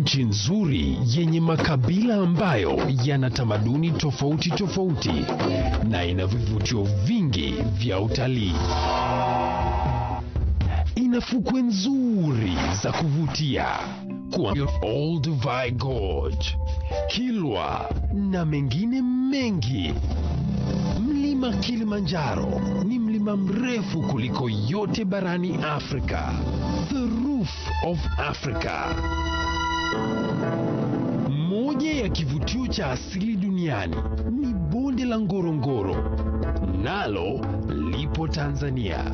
nchi nzuri yenye makabila ambayo yana tamaduni tofauti tofauti na ina vivutio vingi vya utalii. Ina fukwe nzuri za kuvutia kwa Olduvai Gorge, Kilwa na mengine mengi. Mlima Kilimanjaro ni mlima mrefu kuliko yote barani Afrika. The Roof of Africa. Moja ya kivutio cha asili duniani ni bonde la Ngorongoro, nalo lipo Tanzania.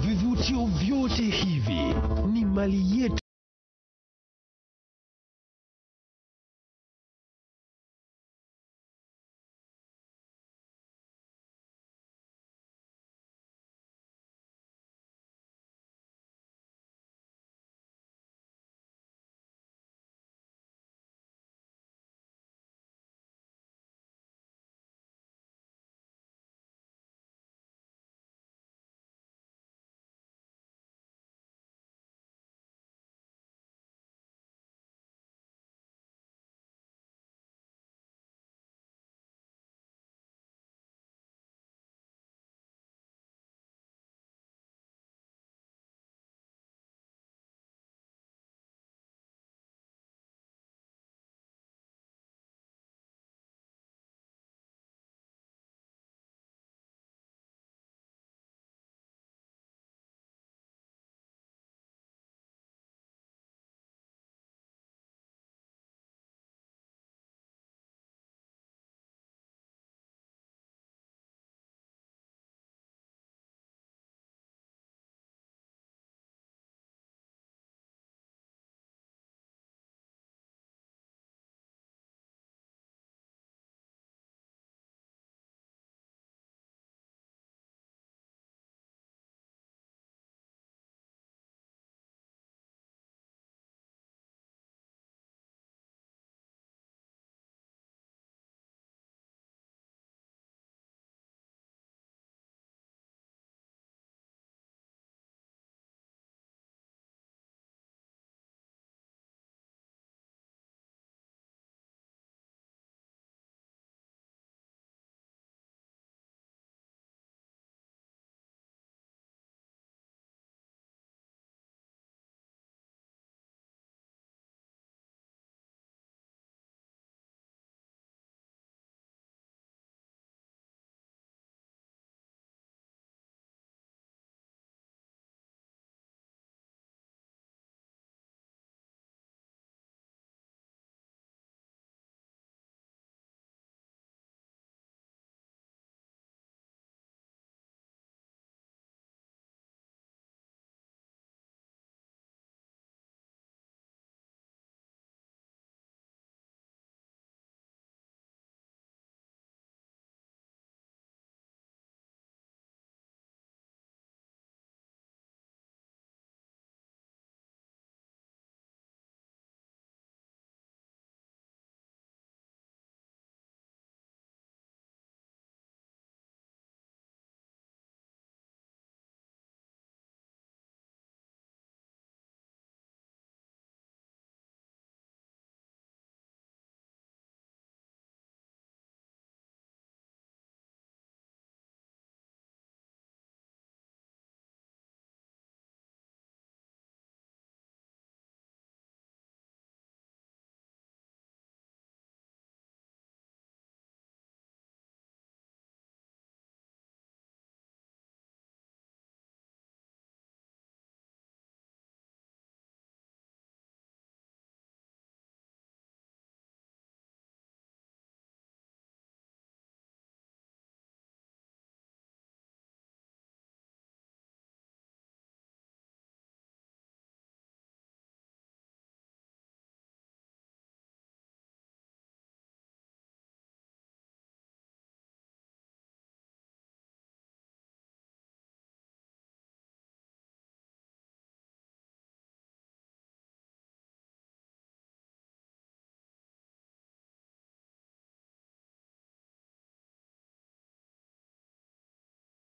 Vivutio vyote hivi ni mali yetu.